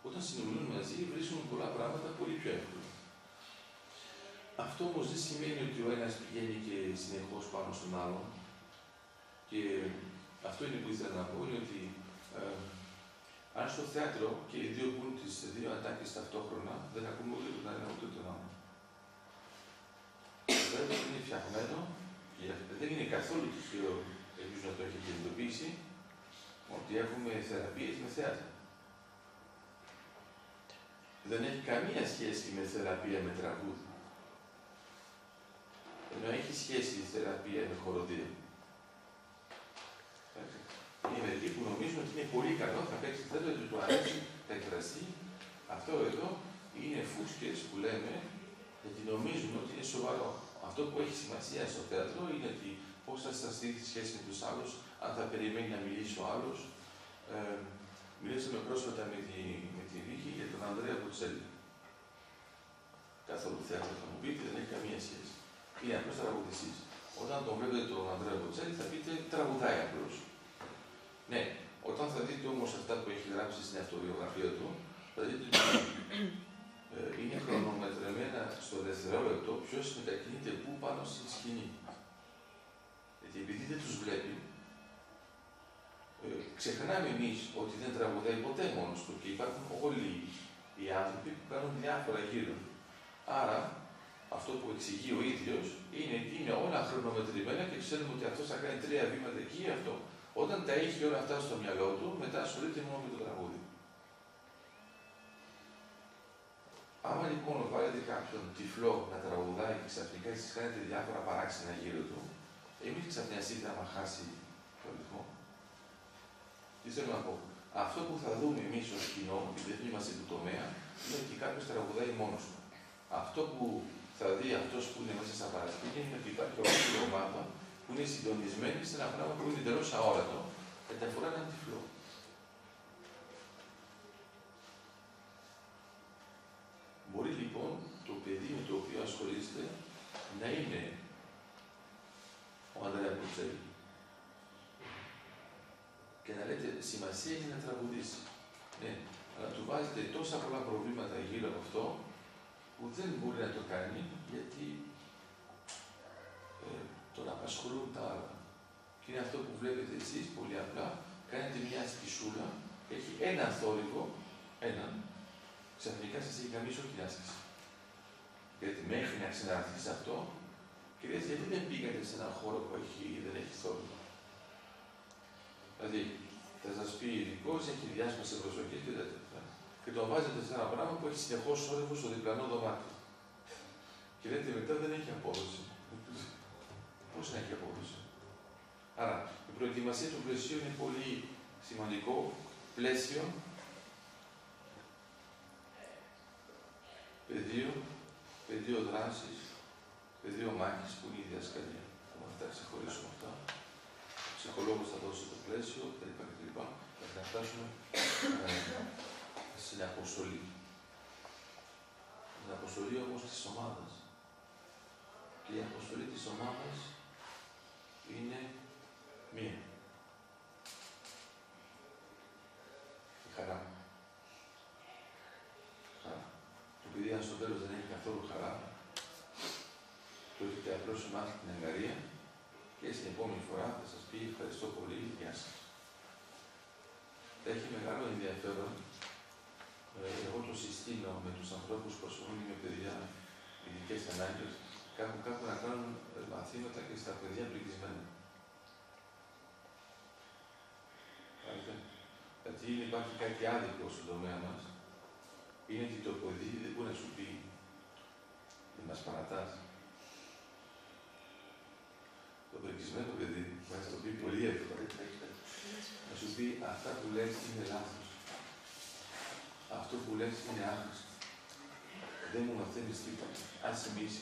Όταν συνομιλούν μαζί, βρίσκουν πολλά πράγματα πολύ πιο εύκολα. Αυτό όμως δεν σημαίνει ότι ο ένας πηγαίνει και συνεχώς πάνω στον άλλον και αυτό είναι που ήθελα να πω, είναι ότι ε, αν στο θέατρο και οι δύο πούν τις δύο ατάκες ταυτόχρονα, δεν ακούμε ούτε τον ένα ούτε τον άλλο. Το θέατρο είναι φτιαγμένο και δεν είναι καθόλου τυχαίο, ελπίζω να το έχετε εντοπίσει, ότι έχουμε θεραπείες με θέατρο. Δεν έχει καμία σχέση με θεραπεία με τραγούδι. Ενώ έχει σχέση η θεραπεία με χοροδία. Είναι μερικοί που νομίζουν ότι είναι πολύ καλό, θα παίξει θέατρο γιατί του αρέσει, θα εκφραστεί. Αυτό εδώ είναι φούσκες που λέμε γιατί νομίζουν ότι είναι σοβαρό. Αυτό που έχει σημασία στο θέατρο είναι ότι πώς θα σταθεί στη σχέση με τους άλλους, αν θα περιμένει να μιλήσει ο άλλος. Ε, μιλήσαμε πρόσφατα με τη, με τη Βίκη για τον Ανδρέα Μποτσέλη. Καθόλου θέατρο θα μου πείτε, δεν έχει καμία σχέση. Είναι απλώς τραγουδιστής. Όταν τον βλέπετε τον Ανδρέα Μποτσέλη θα πείτε τραγουδάει απλώς. Ναι, όταν θα δείτε όμως αυτά που έχει γράψει στην αυτοβιογραφία του, θα δείτε ότι ε, είναι χρονομετρεμένα στο δευτερόλεπτο ποιος μετακινείται πού πάνω στη σκηνή. Γιατί επειδή δεν τους βλέπει, ε, ξεχνάμε εμείς ότι δεν τραγουδάει ποτέ μόνος του και υπάρχουν όλοι οι άνθρωποι που κάνουν διάφορα γύρω. Άρα, αυτό που εξηγεί ο ίδιος είναι ότι είναι όλα χρονομετρημένα και ξέρουμε ότι αυτός θα κάνει τρία βήματα εκεί αυτό. Όταν τα έχει όλα αυτά στο μυαλό του, μετά ασχολείται μόνο με το τραγούδι. Άμα λοιπόν βάλετε κάποιον τυφλό να τραγουδάει και ξαφνικά εσείς κάνετε διάφορα παράξενα γύρω του, εμείς ξαφνιαστείτε να χάσει το ρυθμό. Τι θέλω να πω; Αυτό που θα δούμε εμείς ως κοινό, επειδή δεν είμαστε του τομέα, είναι ότι κάποιος τραγουδάει μόνος του. Αυτό που θα δει αυτός που είναι μέσα στα παρασκήνια είναι ότι υπάρχει ολόκληρη ομάδα που είναι συντονισμένη σε ένα πράγμα που είναι εντελώς αόρατο, γιατί αφορά έναν τυφλό. Μπορεί λοιπόν το παιδί με το οποίο ασχολείστε να είναι ο Ανδρέας Κουτσέλη. Και να λέτε σημασία έχει να τραγουδήσει. Ναι, αλλά του βάζετε τόσα πολλά προβλήματα γύρω από αυτό που δεν μπορεί να το κάνει γιατί ε, τον απασχολούν τα άλλα. Και είναι αυτό που βλέπετε εσείς πολύ απλά. Κάνετε μια σκησούλα, έχει ένα θόρυβο, έναν, ξαφνικά σα έχει καμίσει όχι την άσκηση. Γιατί μέχρι να ξαναρθεί σε αυτό, κυρίες, γιατί δεν πήγατε σε έναν χώρο που έχει, δεν έχει θόρυβο; Δηλαδή, θα σας πει ειδικός, έχει διάσπαση προσοχή και τέτοια. Και τον βάζετε σε ένα πράγμα που έχει συνεχώς θόρυβο στο διπλανό δωμάτιο. Και λέτε μετά δεν έχει απόδοση. Πώς να έχει απόδοση. Άρα, η προετοιμασία του πλαισίου είναι πολύ σημαντικό πλαίσιο πεδίο, πεδίο δράσης, πεδίο μάχης που είναι η διασκαλία. Θα τα ξεχωρίσουμε αυτά. Ο ψυχολόγος θα δώσει το πλαίσιο κτλ. κτλ. Θα φτάσουμε ε, στην αποστολή. Την αποστολή όμως της ομάδας. Και η αποστολή της ομάδας είναι μία. Η χαρά. Χαρά. Το παιδί αν στο τέλος δεν έχει καθόλου χαρά, το έχετε απλώς μάθει την εγγαρία και στην επόμενη φορά θα σας πει ευχαριστώ πολύ, γεια σας. Θα έχει μεγάλο ενδιαφέρον ε, εγώ το συστήνω με τους ανθρώπους που ασχολούνται με παιδιά ειδικές ανάγκες κάπου κάπου να κάνουν ε, μαθήματα και στα παιδιά πληκισμένα. Γιατί υπάρχει κάτι άδικο στον τομέα μας, είναι ότι το παιδί δεν μπορεί να σου πει δεν μας παρατάς. Το πληκισμένο παιδί μπορεί να το πει πολύ εύκολα. Να σου πει αυτά που λες είναι λάθος. Αυτό που λες είναι άχρηστο. Δεν μου μαθαίνεις τίποτα. Αν σε μίσει.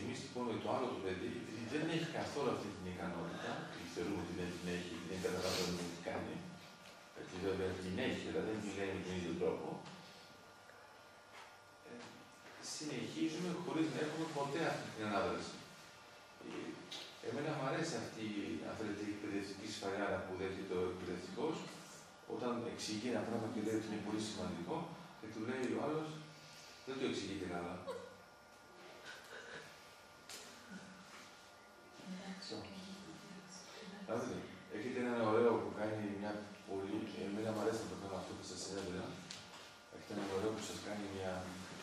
Εμείς λοιπόν με το άλλο το παιδί, επειδή δεν έχει καθόλου αυτή την ικανότητα, και θεωρούμε ότι δεν την έχει, δεν καταλαβαίνουμε τι κάνει, γιατί βέβαια την έχει, αλλά δεν μιλάει με τον ίδιο τρόπο, ε, συνεχίζουμε χωρίς να έχουμε ποτέ αυτή την ανάδραση. Ε, εμένα μου αρέσει αυτή αν θέλετε, η εκπαιδευτική σφαλιάρα που δέχεται ο εκπαιδευτικός, όταν εξηγεί ένα πράγμα και λέει ότι είναι πολύ σημαντικό, και του λέει ο άλλος, δεν το εξηγεί και Άντρε, έχετε ένα ωραίο που κάνει μια πολύ. Εμένα μου αρέσει να το κάνω αυτό που σας έλεγα. Έχετε ένα ωραίο που σας κάνει μια,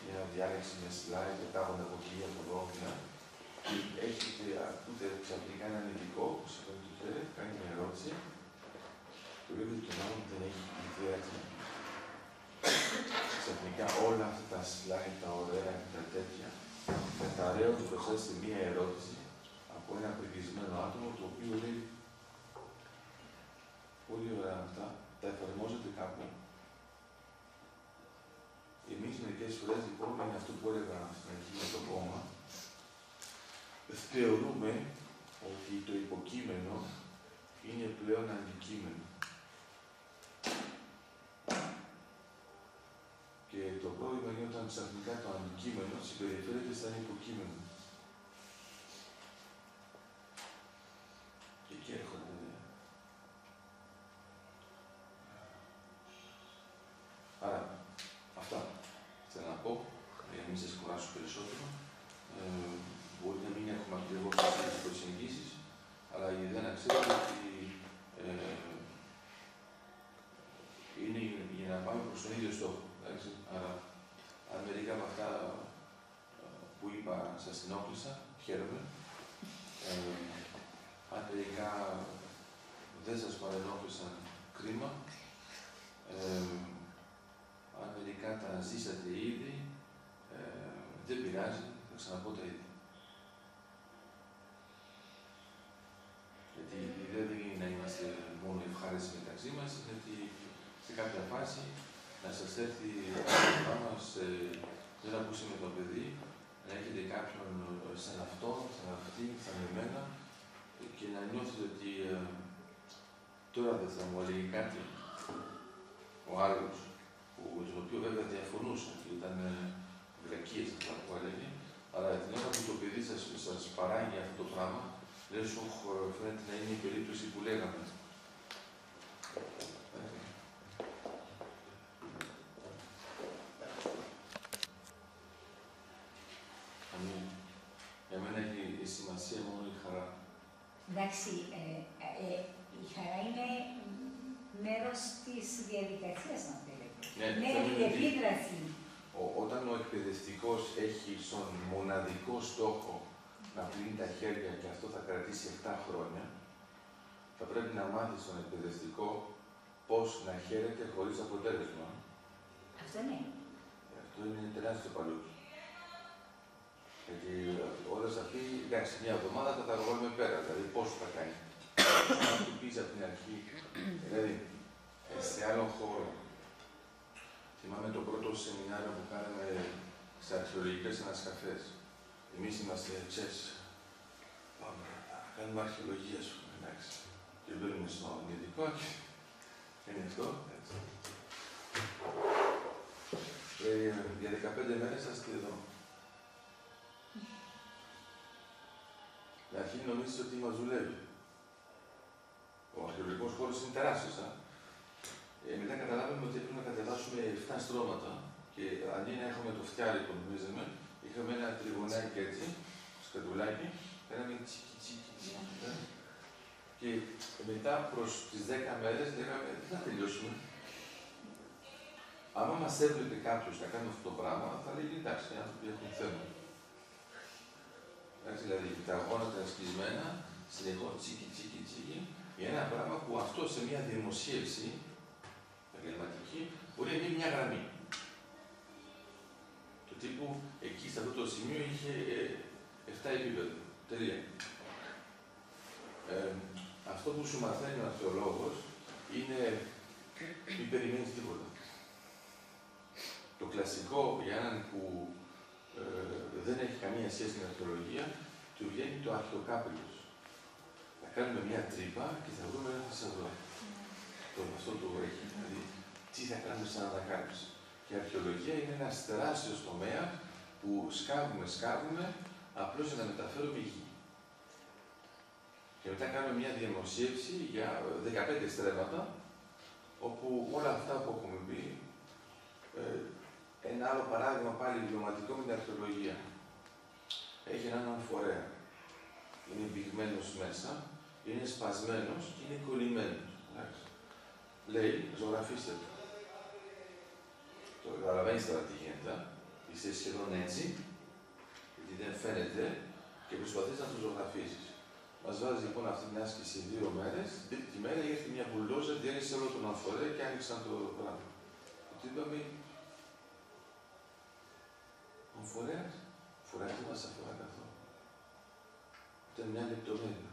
μια διάλεξη, μια slide, πετάγονται από εκεί, από εδώ, Έχετε, ακούτε ξαφνικά έναν ειδικό που σας κάνει μια ερώτηση. Το λέω ότι τον δεν έχει ιδέα Ξαφνικά όλα αυτά τα slide, τα ωραία και τα τέτοια, μεταραίουν προσθέσει σε μία ερώτηση από ένα πρικισμένο άτομο το οποίο λέει πολύ ωραία αυτά, τα εφαρμόζεται κάπου. Εμείς μερικές φορές λοιπόν είναι αυτό που έλεγα στην αρχή με το κόμμα, θεωρούμε ότι το υποκείμενο είναι πλέον αντικείμενο. Και το πρόβλημα είναι όταν ξαφνικά το αντικείμενο συμπεριφέρεται σαν υποκείμενο. Και εκεί έρχονται. Άρα, αυτά θέλω να πω, για να μην σας κουράσω περισσότερο. Ε, μπορεί να μην έχουμε ακριβώς τις προσεγγίσεις, αλλά η ιδέα να ξέρετε ότι ε, είναι για να πάμε προς τον ίδιο στόχο. Εντάξει. Άρα, αν μερικά από αυτά ε, που είπα σας ενόχλησα, χαίρομαι. Ε, αν μερικά δεν σας παρενόχλησαν, κρίμα. Ε, αν μερικά τα ζήσατε ήδη, ε, δεν πειράζει, θα ξαναπώ τα ίδια. Γιατί η ιδέα δεν είναι να είμαστε μόνο ευχάριστοι μεταξύ μας, είναι ότι σε κάποια φάση να σας έρθει το μας ε, δεν ακούσαμε το παιδί, να έχετε κάποιον ε, σαν αυτό, σαν αυτή, σαν εμένα και να νιώθετε ότι ε, τώρα δεν θα μου έλεγε κάτι ο άλλος, που, το οποίο βέβαια διαφωνούσα και ήταν ε, βλακίες αυτά που έλεγε, αλλά την ώρα που το παιδί σας, σας παράγει αυτό το πράγμα, λες, «Οχ, φαίνεται να είναι η περίπτωση που λέγαμε». Αμήν. Για μένα έχει σημασία μόνο η χαρά. Εντάξει, ε, ε, η χαρά είναι μέρος της διαδικασίας, αν θέλετε. Ναι, Είναι θέλω η να δει- επίδραση. Ο- όταν ο εκπαιδευτικός έχει στον μοναδικό στόχο να πλύνει τα χέρια και αυτό θα κρατήσει 7 χρόνια, θα πρέπει να μάθει στον εκπαιδευτικό πώς να χαίρεται χωρίς αποτέλεσμα. Αυτό ναι. Αυτό είναι τεράστιο παλούκι. Γιατί όλες αυτοί, εντάξει, μια εβδομάδα θα τα βγάλουμε πέρα, δηλαδή πόσο θα κάνει. Αν του πεις από την αρχή, δηλαδή, ε, σε άλλο χώρο, θυμάμαι το πρώτο σεμινάριο που κάναμε σε αρχαιολογικές ανασκαφές. Εμείς είμαστε, ξέρεις, πάμε να κάνουμε αρχαιολογία, σου εντάξει. Και μπαίνουμε στο ειδικό και είναι αυτό, έτσι. Ε, για 15 μέρες θα είστε εδώ. Με αρχή νομίζετε ότι μας δουλεύει. Ο αρχαιολογικός χώρος είναι τεράστιος, α. Ε, μετά καταλάβαμε ότι έπρεπε να κατεβάσουμε 7 στρώματα και αντί να έχουμε το φτιάρι που νομίζαμε, είχαμε ένα τριγωνάκι έτσι, σκατουλάκι, κάναμε τσίκι τσίκι τσίκι. ε. Και μετά προς τις 10 μέρες λέγαμε, δεν θα τελειώσουμε. Άμα μας έβλεπε κάποιος να κάνει αυτό το πράγμα, θα λέγει εντάξει, οι άνθρωποι έχουν θέμα. Εντάξει, δηλαδή τα γόνατα είναι σκισμένα, συνεχώς τσίκι τσίκι τσίκι, για ένα πράγμα που αυτό σε μια δημοσίευση επαγγελματική μπορεί να γίνει μια γραμμή. Το τύπου εκεί σε αυτό το σημείο είχε ε, 7 επίπεδα. Τελεία. Ε, αυτό που σου μαθαίνει ο αρχαιολόγος είναι μην περιμένεις τίποτα. Το κλασικό για έναν που ε, δεν έχει καμία σχέση με την αρχαιολογία, του βγαίνει το αρχαιοκάπηλος. Θα κάνουμε μια τρύπα και θα βρούμε ένα θησαυρό. Το, αυτό το έχει. Δηλαδή, τι θα κάνουμε σαν ανακάλυψη. Και η αρχαιολογία είναι ένας τεράστιος τομέας που σκάβουμε, σκάβουμε, απλώς για να μεταφέρουμε γη. Και μετά κάνουμε μια δημοσίευση για 15 στρέμματα, όπου όλα αυτά που έχουμε πει, ε, ένα άλλο παράδειγμα πάλι βιωματικό με την αρχαιολογία. Έχει έναν φορέα. Είναι μπηγμένος μέσα, είναι σπασμένος και είναι κολλημένος. Εντάξει. Λέει, ζωγραφίστε το. Το καταλαβαίνεις τώρα τι γίνεται. Είσαι σχεδόν έτσι, γιατί δεν φαίνεται και προσπαθείς να το ζωγραφίσεις. Μας βάζεις λοιπόν αυτή την άσκηση δύο μέρες, την τρίτη μέρα ήρθε μια μπουλντόζα, διέλυσε όλο τον αμφορέ και άνοιξαν το πράγμα. Και είπαμε, ο φορέας, ο φορέα δεν μας αφορά καθόλου. Ήταν μια λεπτομέρεια.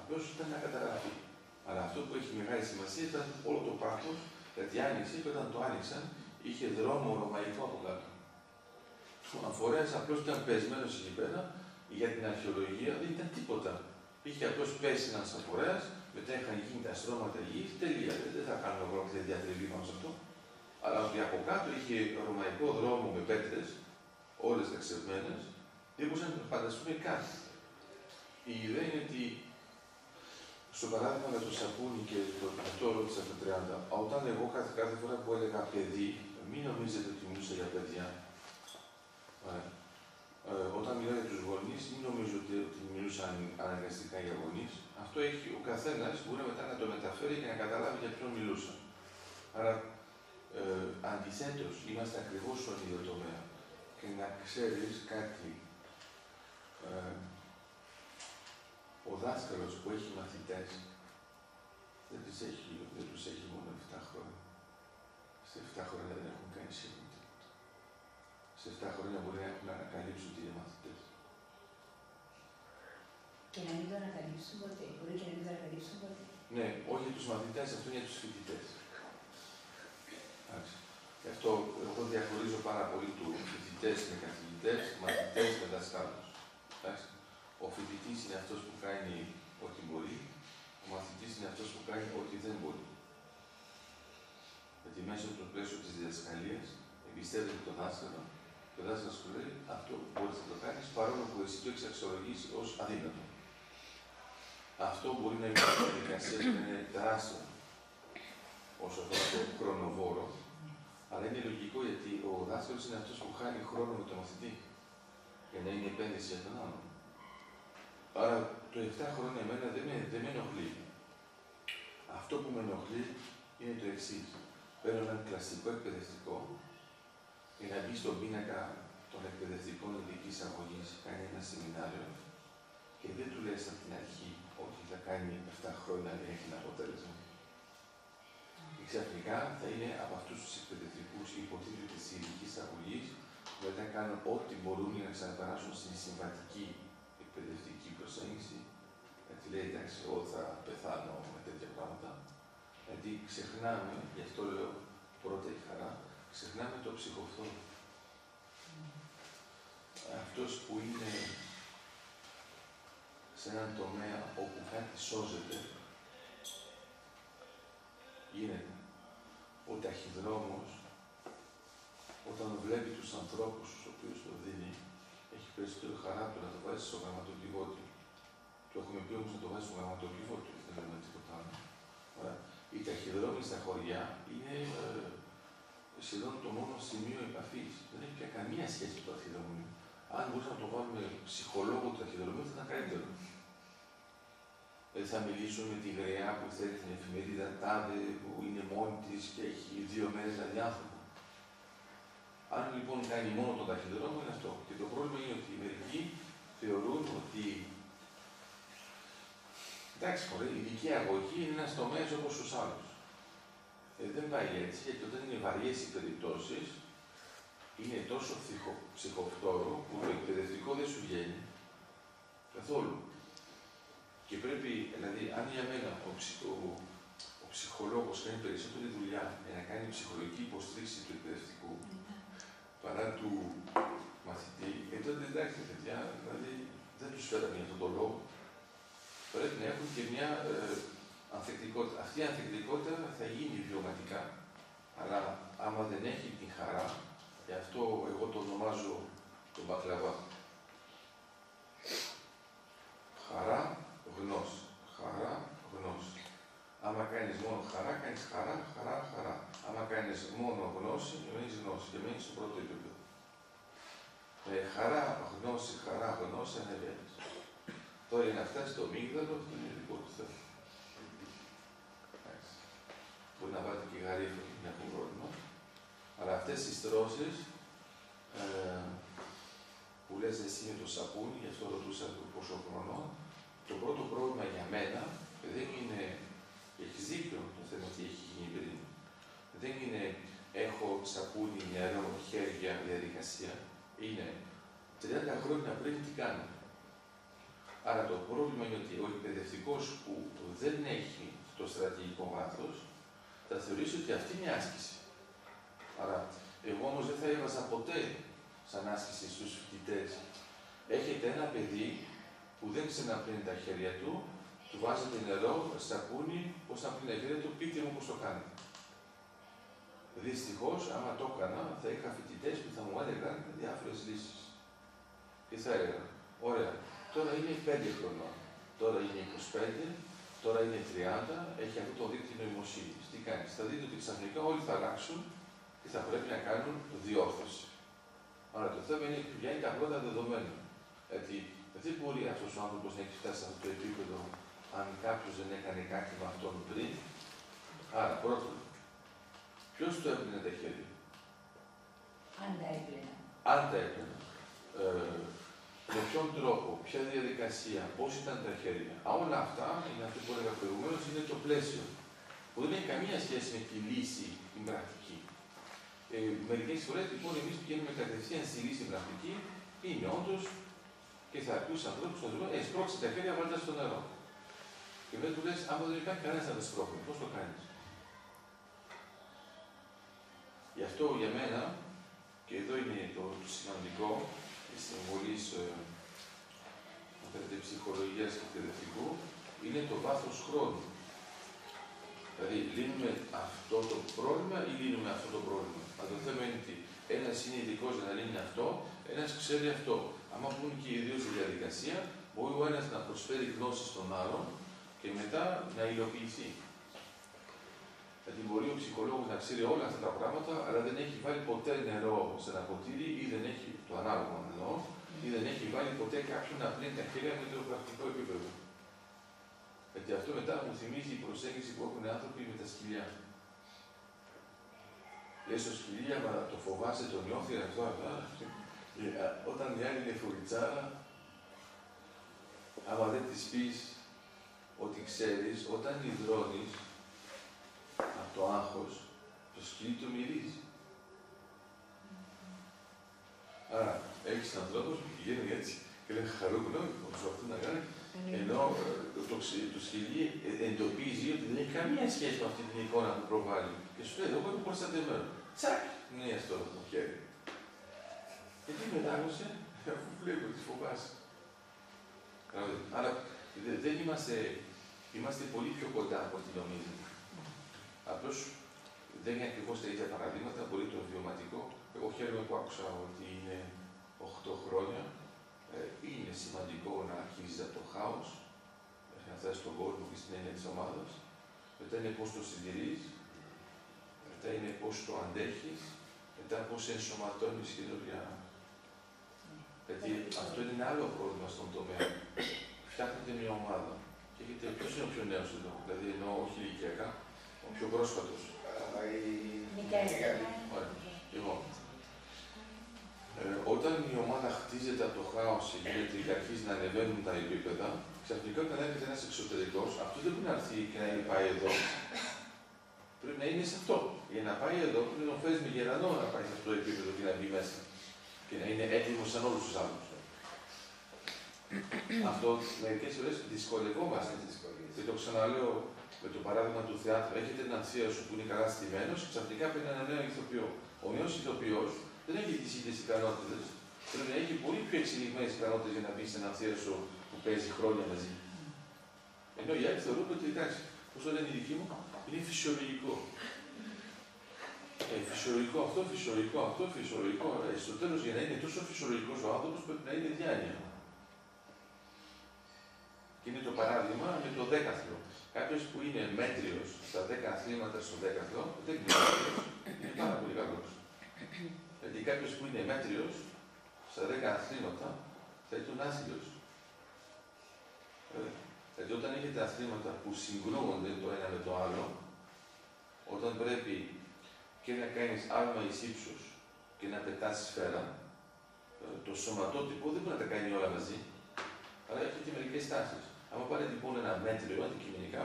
Απλώς ήταν να καταγραφεί. Αλλά αυτό που έχει μεγάλη σημασία ήταν όλο το πάθος, γιατί άνοιξε και όταν το άνοιξαν, είχε δρόμο ρωμαϊκό από κάτω. Ο αφορέας απλώς ήταν πεσμένος εκεί πέρα για την αρχαιολογία δεν ήταν τίποτα. Είχε απλώς πέσει ένας αφορέας, μετά είχαν γίνει τα στρώματα γη, τελεία. Δεν θα κάνουμε ολόκληρη διατριβή πάνω σε αυτό. Αλλά ότι από κάτω είχε ρωμαϊκό δρόμο με πέτρες, όλες δεξευμένε, δεν μπορούσαν να φανταστούμε κάτι. Η ιδέα είναι ότι στο παράδειγμα με το σαπούνι και το, αυτό ρώτησα το 30, όταν εγώ κάθε, κάθε φορά που έλεγα παιδί, μην νομίζετε ότι μιλούσα για παιδιά. Ε, όταν μιλάω για τους γονείς, μην νομίζω ότι, ότι μιλούσαν αναγκαστικά για γονείς. Αυτό έχει ο καθένας μπορεί μετά να το μεταφέρει και να καταλάβει για ποιον μιλούσα. Άρα, ε, αντιθέτως, είμαστε ακριβώς στον ίδιο τομέα. Και να ξέρεις κάτι. Ε, ο δάσκαλος που έχει μαθητές δεν, έχει, δεν τους έχει μόνο 7 χρόνια. Σε 7 χρόνια δεν έχουν κάνει σχεδόν τίποτα. Σε 7 χρόνια μπορεί να έχουν ανακαλύψει ότι είναι μαθητές. Και να μην το ανακαλύψουν ποτέ. Μπορεί και να μην το ανακαλύψουν ποτέ. Ναι, όχι για τους μαθητές, αυτό είναι για τους φοιτητές. Γι' αυτό εγώ διαχωρίζω πάρα πολύ του φοιτητές με καθηγητές, μαθητές με δασκάλους. Ο φοιτητής είναι αυτός που κάνει ό,τι μπορεί, ο μαθητής είναι αυτός που κάνει ό,τι δεν μπορεί. Γιατί μέσα στο πλαίσιο της διδασκαλία εμπιστεύεται τον δάσκαλο και ο δάσκαλος σου λέει αυτό μπορείς να το κάνεις παρόλο που εσύ το έχεις αξιολογήσει ως αδύνατο. Αυτό μπορεί να είναι μια διαδικασία που είναι τεράστια όσο αφορά το χρονοβόρο, αλλά είναι λογικό γιατί ο δάσκαλος είναι αυτός που χάνει χρόνο με τον μαθητή για να είναι επένδυση για τον άλλον. Άρα το 7 χρόνια εμένα δεν με, δεν με ενοχλεί. Αυτό που με ενοχλεί είναι το εξής. Παίρνω έναν κλασικό εκπαιδευτικό για να μπει στον πίνακα των εκπαιδευτικών ειδικής αγωγή, κάνει ένα σεμινάριο και δεν του λες από την αρχή ότι θα κάνει 7 χρόνια να έχει ένα αποτέλεσμα. Και ξαφνικά θα είναι από αυτούς τους εκπαιδευτικούς υποτίθεται της ειδικής αγωγή που μετά κάνουν ό,τι μπορούν για να ξαναπεράσουν στην συμβατική εκπαιδευτική προσέγγιση. Γιατί λέει εντάξει, εγώ θα πεθάνω με τέτοια πράγματα. Γιατί ξεχνάμε, γι' αυτό λέω πρώτα η χαρά, ξεχνάμε το ψυχοφθόρο. Αυτός που είναι σε έναν τομέα όπου κάτι σώζεται, γίνεται. Ο ταχυδρόμος, όταν βλέπει τους ανθρώπους στους οποίους το δίνει, έχει περισσότερο χαρά του να το βάζεις στο γραμματοκιβό του. Το έχουμε πει όμως να το βάζεις στο γραμματοκιβό του, δεν λέμε τίποτα άλλο. Οι ταχυδρόμοι στα χωριά είναι ε, σχεδόν το μόνο σημείο επαφής. Δεν έχει πια καμία σχέση με το ταχυδρομείο. Αν μπορούσαμε να το βάλουμε ψυχολόγο του ταχυδρομείου, θα ήταν καλύτερο. Δηλαδή θα μιλήσουμε με τη γριά που θέλει την εφημερίδα τάδε που είναι μόνη της και έχει δύο μέρες να διάνθρωπο. Αν λοιπόν κάνει μόνο τον ταχυδρόμο είναι αυτό. Και το πρόβλημα είναι ότι μερικοί θεωρούν ότι εντάξει, μωρέ, η ειδική αγωγή είναι ένας τομέας όπως του άλλους. Ε, δεν πάει έτσι, γιατί όταν είναι βαριές οι περιπτώσεις, είναι τόσο ψυχο, ψυχοφτόρο που το εκπαιδευτικό δεν σου βγαίνει καθόλου. Και πρέπει, δηλαδή, αν για μένα ο, ο, ο ψυχολόγος κάνει περισσότερη δουλειά για να κάνει ψυχολογική υποστήριξη του εκπαιδευτικού παρά του μαθητή, ε, τότε εντάξει, παιδιά, δηλαδή δεν τους φέραμε για αυτόν τον λόγο. Πρέπει να έχουν και μια ε, ανθεκτικότητα. Αυτή η ανθεκτικότητα θα γίνει βιωματικά, αλλά άμα δεν έχει την χαρά, γι' αυτό εγώ το ονομάζω τον μπακλαβά. Χαρά, γνώση. Χαρά, γνώση. Άμα κάνεις μόνο χαρά, κάνεις χαρά, χαρά, χαρά. Άμα κάνεις μόνο γνώση, μένεις γνώση και μένεις στο πρώτο επίπεδο. Με χαρά, γνώση, χαρά, γνώση ανεβαίνεις. Τώρα για να φτάσεις στο μίγδαλο, αυτό είναι δικό του θέμα. Μπορεί να βάλετε και γαρίφα και μια πρόβλημα. Αλλά αυτές τις τρώσεις ε, που λες εσύ με το σαπούνι, γι' αυτό ρωτούσα το πόσο χρόνο, πρώτο πρόβλημα για μένα δεν είναι, έχεις δίκιο το θέμα τι έχει γίνει πριν, δεν είναι έχω σαπούνι, νερό, χέρια, διαδικασία, είναι 30 χρόνια πριν τι κάνω. Άρα το πρόβλημα είναι ότι ο εκπαιδευτικός που δεν έχει το στρατηγικό βάθος θα θεωρήσει ότι αυτή είναι άσκηση. Άρα, εγώ όμως δεν θα έβαζα ποτέ σαν άσκηση στους φοιτητές. Έχετε ένα παιδί που δεν ξαναπλύνει τα χέρια του, του βάζετε νερό, σαπούνι, πώς να πλύνει τα χέρια του, πείτε μου πώς το κάνει. Δυστυχώς, άμα το έκανα, θα είχα φοιτητές που θα μου έλεγαν διάφορες λύσεις. Και θα έλεγα, ωραία, τώρα είναι 5 χρονών, τώρα είναι 25, τώρα είναι 30, έχει αυτό το δίκτυο νοημοσύνης. Τι κάνεις, θα δείτε ότι ξαφνικά όλοι θα αλλάξουν και θα πρέπει να κάνουν διόρθωση. Άρα το θέμα είναι ποια είναι τα πρώτα δεδομένα. Γιατί δεν μπορεί αυτός ο άνθρωπος να έχει φτάσει σε αυτό το επίπεδο αν κάποιος δεν έκανε κάτι με αυτόν πριν. Άρα, πρώτον, ποιος του έπαιρνε τα χέρια; Αν τα έπαιρνε. Αν τα έπαιρνε. Ε, με ποιον τρόπο, ποια διαδικασία, πώς ήταν τα χέρια. Όλα αυτά είναι αυτό που έλεγα προηγουμένως, είναι το πλαίσιο. Που δεν έχει καμία σχέση με τη λύση την πρακτική. Ε, Μερικές φορές λοιπόν εμείς πηγαίνουμε κατευθείαν στη λύση πρακτική, είναι όντως και θα ακούσει ανθρώπους που θα Ε, σπρώξει τα χέρια, βάλτε στο νερό. Και μετά του λες, άμα δεν υπάρχει κανένας να τα σπρώχνει, πώς το κάνεις; Γι' αυτό για μένα, και εδώ είναι το, το σημαντικό, τη συμβολή ε, ψυχολογίας και εκπαιδευτικού, είναι το βάθος χρόνου. Δηλαδή, λύνουμε αυτό το πρόβλημα ή λύνουμε αυτό το πρόβλημα; Αλλά το θέμα είναι ότι ένας είναι ειδικός για να λύνει αυτό, ένας ξέρει αυτό. Άμα μπουν και οι δύο στη διαδικασία, μπορεί ο ένας να προσφέρει γνώση στον άλλον και μετά να υλοποιηθεί. Γιατί μπορεί ο ψυχολόγος να ξέρει όλα αυτά τα πράγματα, αλλά δεν έχει βάλει ποτέ νερό σε ένα ποτήρι ή δεν έχει το ανάλογο νερό, ή δεν έχει βάλει ποτέ κάποιον να πλύνει τα χέρια με το πρακτικό επίπεδο. Γιατί αυτό μετά μου θυμίζει η προσέγγιση που έχουν οι άνθρωποι με τα σκυλιά. Λες στο σκυλί, άμα το φοβάσαι, το νιώθει αυτό, αυτό. Όταν μια άλλη είναι φουριτσάρα, άμα δεν της πεις ότι ξέρεις, όταν υδρώνεις από το άγχος, το σκυλί το μυρίζει. Άρα, έχεις ανθρώπους που πηγαίνουν έτσι και λένε χαρούμενο, προσπαθούν να κάνει, ενώ το, το, το σκυλί εντοπίζει ότι δεν έχει καμία σχέση με αυτή την εικόνα που προβάλλει. Και σου λέει, εγώ είμαι προστατευμένο. Τσακ, ναι, στο χέρι. Γιατί μετάγωσε, αφού βλέπει ότι φοβάσαι. Άρα δεν είμαστε, είμαστε πολύ πιο κοντά από ό,τι νομίζετε. Απλώς δεν είναι ακριβώς τα ίδια παραδείγματα, μπορεί το βιωματικό. Εγώ χαίρομαι που άκουσα ότι είναι 8 χρόνια. Ε, είναι σημαντικό να αρχίζεις από το χάος, να θέσει τον κόσμο και στην έννοια της ομάδας. Μετά είναι πώς το συντηρείς, μετά είναι πώς το αντέχεις, μετά πώς ενσωματώνεις καινούργια γιατί αυτό είναι ένα άλλο πρόβλημα στον τομέα. Φτιάχνετε μια ομάδα. Και έχετε, ποιος είναι ο πιο νέος εδώ, δηλαδή εννοώ όχι ηλικιακά, ο πιο πρόσφατος. Λοιπόν, ε, όταν η ομάδα χτίζεται από το χάος γίνεται και αρχίζει να ανεβαίνουν τα επίπεδα, ξαφνικά όταν έρχεται ένας εξωτερικός, αυτός δεν μπορεί να έρθει και να είναι πάει εδώ. Πρέπει να είναι σε αυτό. Για να πάει εδώ πρέπει να φέρεις με γερανό να πάει σε αυτό το επίπεδο και να μπει μέσα και να είναι έτοιμος σαν όλους τους άλλους. Αυτό μερικές φορές δυσκολευόμαστε. Και το ξαναλέω με το παράδειγμα του θεάτρου. Έχετε έναν θείο σου που είναι καλά στημένος και ξαφνικά παίρνει ένα νέο ηθοποιό. Ο νέος ηθοποιός δεν έχει τις ίδιες ικανότητες. Πρέπει να έχει πολύ πιο εξελιγμένες ικανότητες για να μπει σε έναν θείο σου που παίζει χρόνια μαζί. Ενώ οι άλλοι θεωρούν ότι εντάξει, πώς το λένε οι δικοί μου, είναι φυσιολογικό. Ε, φυσιολογικό αυτό, φυσιολογικό αυτό, φυσιολογικό. Ε, στο τέλος, για να είναι τόσο φυσιολογικός ο άνθρωπος, πρέπει να είναι διάνοια. Και είναι το παράδειγμα με το δέκαθλο. Κάποιος που είναι μέτριος στα 10 αθλήματα στο δέκαθλο, δεν είναι μέτριος, είναι πάρα πολύ καλό. Γιατί κάποιος που είναι μέτριος στα 10 αθλήματα θα είναι άσυλο. Ε, γιατί όταν έχετε αθλήματα που συγκρούονται το ένα με το άλλο, όταν πρέπει και να κάνεις άλμα εις ύψος και να πετάς σφαίρα, ε, το σωματότυπο δεν μπορεί να τα κάνει όλα μαζί, αλλά έχει και μερικές τάσεις. Αν πάρετε λοιπόν ένα μέτριο αντικειμενικά,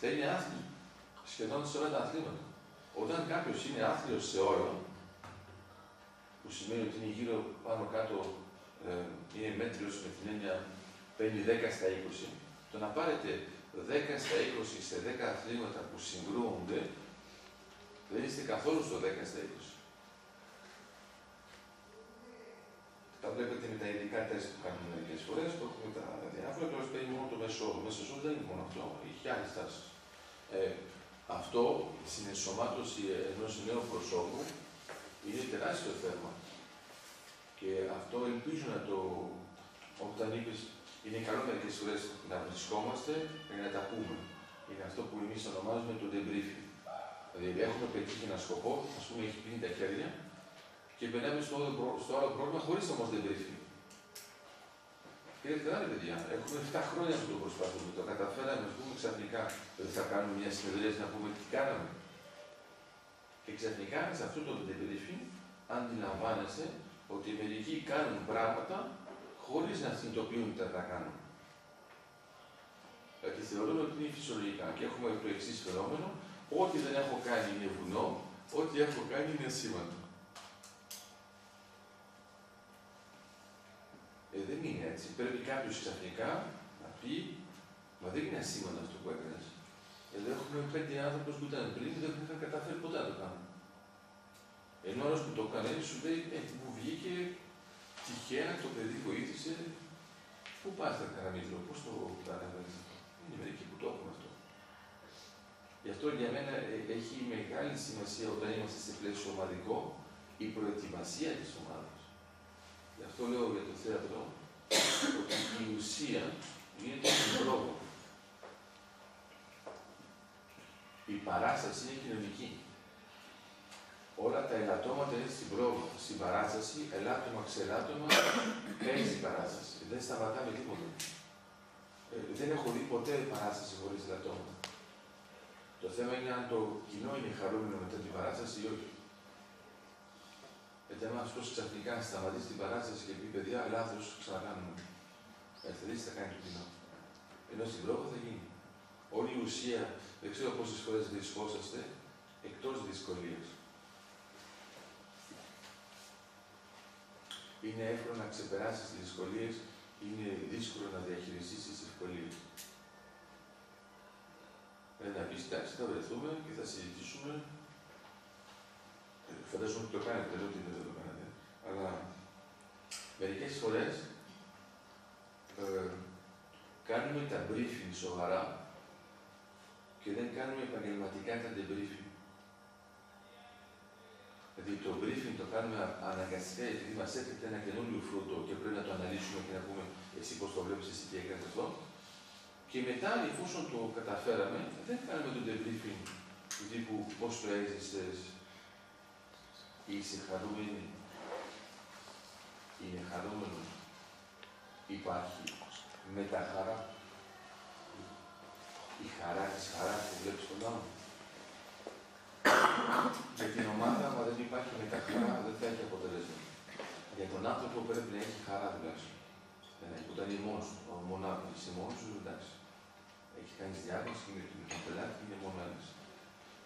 θα είναι άθλιο σχεδόν σε όλα τα αθλήματα. Όταν κάποιος είναι άθλιος σε όλα, που σημαίνει ότι είναι γύρω πάνω κάτω, ε, είναι μέτριος με την έννοια παίρνει 10 στα 20, το να πάρετε 10 στα 20 σε 10 αθλήματα που συγκρούονται, δεν είστε καθόλου στο 10 στα 20. Τα βλέπετε με τα ειδικά τεστ που κάνουμε μερικές φορές, που έχουμε τα διάφορα, τώρα παίρνει μόνο το μέσο όρο. Μέσο όρο δεν είναι μόνο αυτό, έχει άλλε τάσει. Ε, αυτό στην ενσωμάτωση ενός νέου προσώπου είναι τεράστιο θέμα. Και αυτό ελπίζω να το, όταν είπες, είναι καλό μερικές φορές να βρισκόμαστε και να τα πούμε. Είναι αυτό που εμείς ονομάζουμε το debriefing. Δηλαδή, έχουμε πετύχει ένα σκοπό, ας πούμε, έχει πλύνει τα χέρια και περνάμε στο, στο άλλο πρόβλημα χωρίς όμως debriefing. Και δεν ρε παιδιά, έχουμε 7 χρόνια που το προσπαθούμε. Το καταφέραμε, ας πούμε, ξαφνικά. Δεν θα κάνουμε μια συνεδρία να πούμε τι κάναμε. Και ξαφνικά σε αυτό το debriefing αντιλαμβάνεσαι ότι μερικοί κάνουν πράγματα χωρίς να συνειδητοποιούν τι θα κάνουν. Γιατί θεωρούμε ότι είναι φυσιολογικά. Και έχουμε το εξής φαινόμενο, ό,τι δεν έχω κάνει είναι βουνό, ό,τι έχω κάνει είναι ασήμαντο. Ε, δεν είναι έτσι. Πρέπει κάποιος ξαφνικά να πει, μα δεν είναι ασήμαντο αυτό που έκανες. Εδώ έχουμε πέντε άνθρωπου που ήταν πριν και δεν είχαν καταφέρει ποτέ να το κάνουν. Ενώ ένας που το έκανε σου λέει, ε, μου βγήκε τυχαία, το παιδί βοήθησε. Πού πας τα καραμίτρο, πώς το κάναμε έτσι. Είναι μερικοί που το έχουν αυτό. Γι' αυτό για μένα ε, έχει μεγάλη σημασία όταν είμαστε σε πλαίσιο ομαδικό η προετοιμασία της ομάδας. Γι' αυτό λέω για το θέατρο ότι η ουσία είναι το συμπρόγραμμα. Η παράσταση είναι κοινωνική. Όλα τα ελαττώματα είναι στην πρόοδο. Στην παράσταση, ελάττωμα, ξελάττωμα, παίζει η παράσταση. Δεν σταματάμε τίποτα. Ε, δεν έχω δει ποτέ παράσταση χωρίς ελαττώματα. Το θέμα είναι αν το κοινό είναι χαρούμενο μετά την παράσταση ή όχι. Γιατί αν αυτό ξαφνικά σταματήσει την παράσταση και πει παιδιά, λάθος, ξανακάνουμε. Έτσι δεν θα κάνει το κοινό. Ενώ στην πρόοδο θα γίνει. Όλη η ουσία, δεν ξέρω πόσες φορές βρισκόσαστε εκτός δυσκολίας. Είναι εύκολο να ξεπεράσεις τις δυσκολίες, είναι δύσκολο να διαχειριστεί τις ευκολίες. Ε, να πεις εντάξει, θα βρεθούμε και θα συζητήσουμε. Ε, φαντάζομαι ότι το κάνετε, δεν ότι δεν το κάνετε. Αλλά μερικές φορές ε, κάνουμε τα briefing σοβαρά και δεν κάνουμε επαγγελματικά τα debriefing. Δηλαδή το briefing το κάνουμε αναγκαστικά επειδή μας έρχεται ένα καινούριο φρούτο και πρέπει να το αναλύσουμε και να πούμε εσύ πώς το βλέπεις, εσύ τι έκανες αυτό. Και μετά, εφόσον το καταφέραμε, δεν κάνουμε το debriefing του τύπου πώς το έζησε, είσαι χαρούμενη, είναι χαρούμενο, υπάρχει μεταχαρά, η χαρά της χαράς που βλέπεις τον άλλο. Για την ομάδα, άμα δεν υπάρχει μεταχαρά, δεν θα έχει αποτέλεσμα. Για τον άνθρωπο πρέπει να έχει χαρά τουλάχιστον. Δεν έχει, όταν είναι μόνος του, μονάδος, είσαι μόνος σου, εντάξει. Έχεις κάνει διάγνωση και με τον πελάτη είναι μόνος ένας.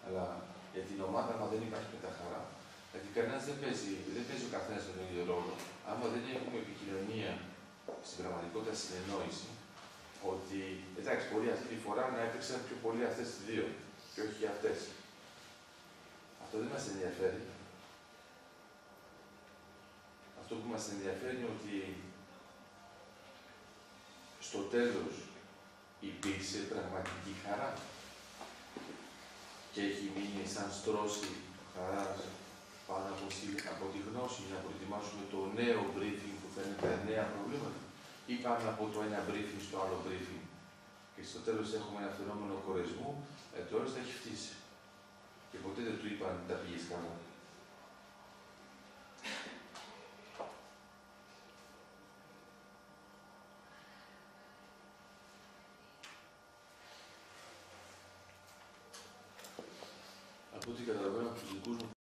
Αλλά για την ομάδα, άμα δεν υπάρχει μεταχαρά, γιατί κανένας δεν παίζει, δεν παίζει ο καθένας με τον ίδιο ρόλο. Άμα δεν έχουμε επικοινωνία στην πραγματικότητα συνεννόηση, ότι εντάξει, πολλοί αυτή τη φορά να έπαιξαν πιο πολύ αυτές τις δύο και όχι αυτές. Αυτό δεν μας ενδιαφέρει. Αυτό που μας ενδιαφέρει είναι ότι στο τέλος υπήρξε πραγματική χαρά και έχει μείνει σαν στρώση χαράς πάνω από, από τη γνώση για να προετοιμάσουμε το νέο briefing που φαίνεται τα νέα προβλήματα ή πάμε από το ένα briefing στο άλλο briefing και στο τέλος έχουμε ένα φαινόμενο κορεσμού, ε, το θα έχει φτύσει. Και ποτέ δεν του είπαν τα πήγες καλά.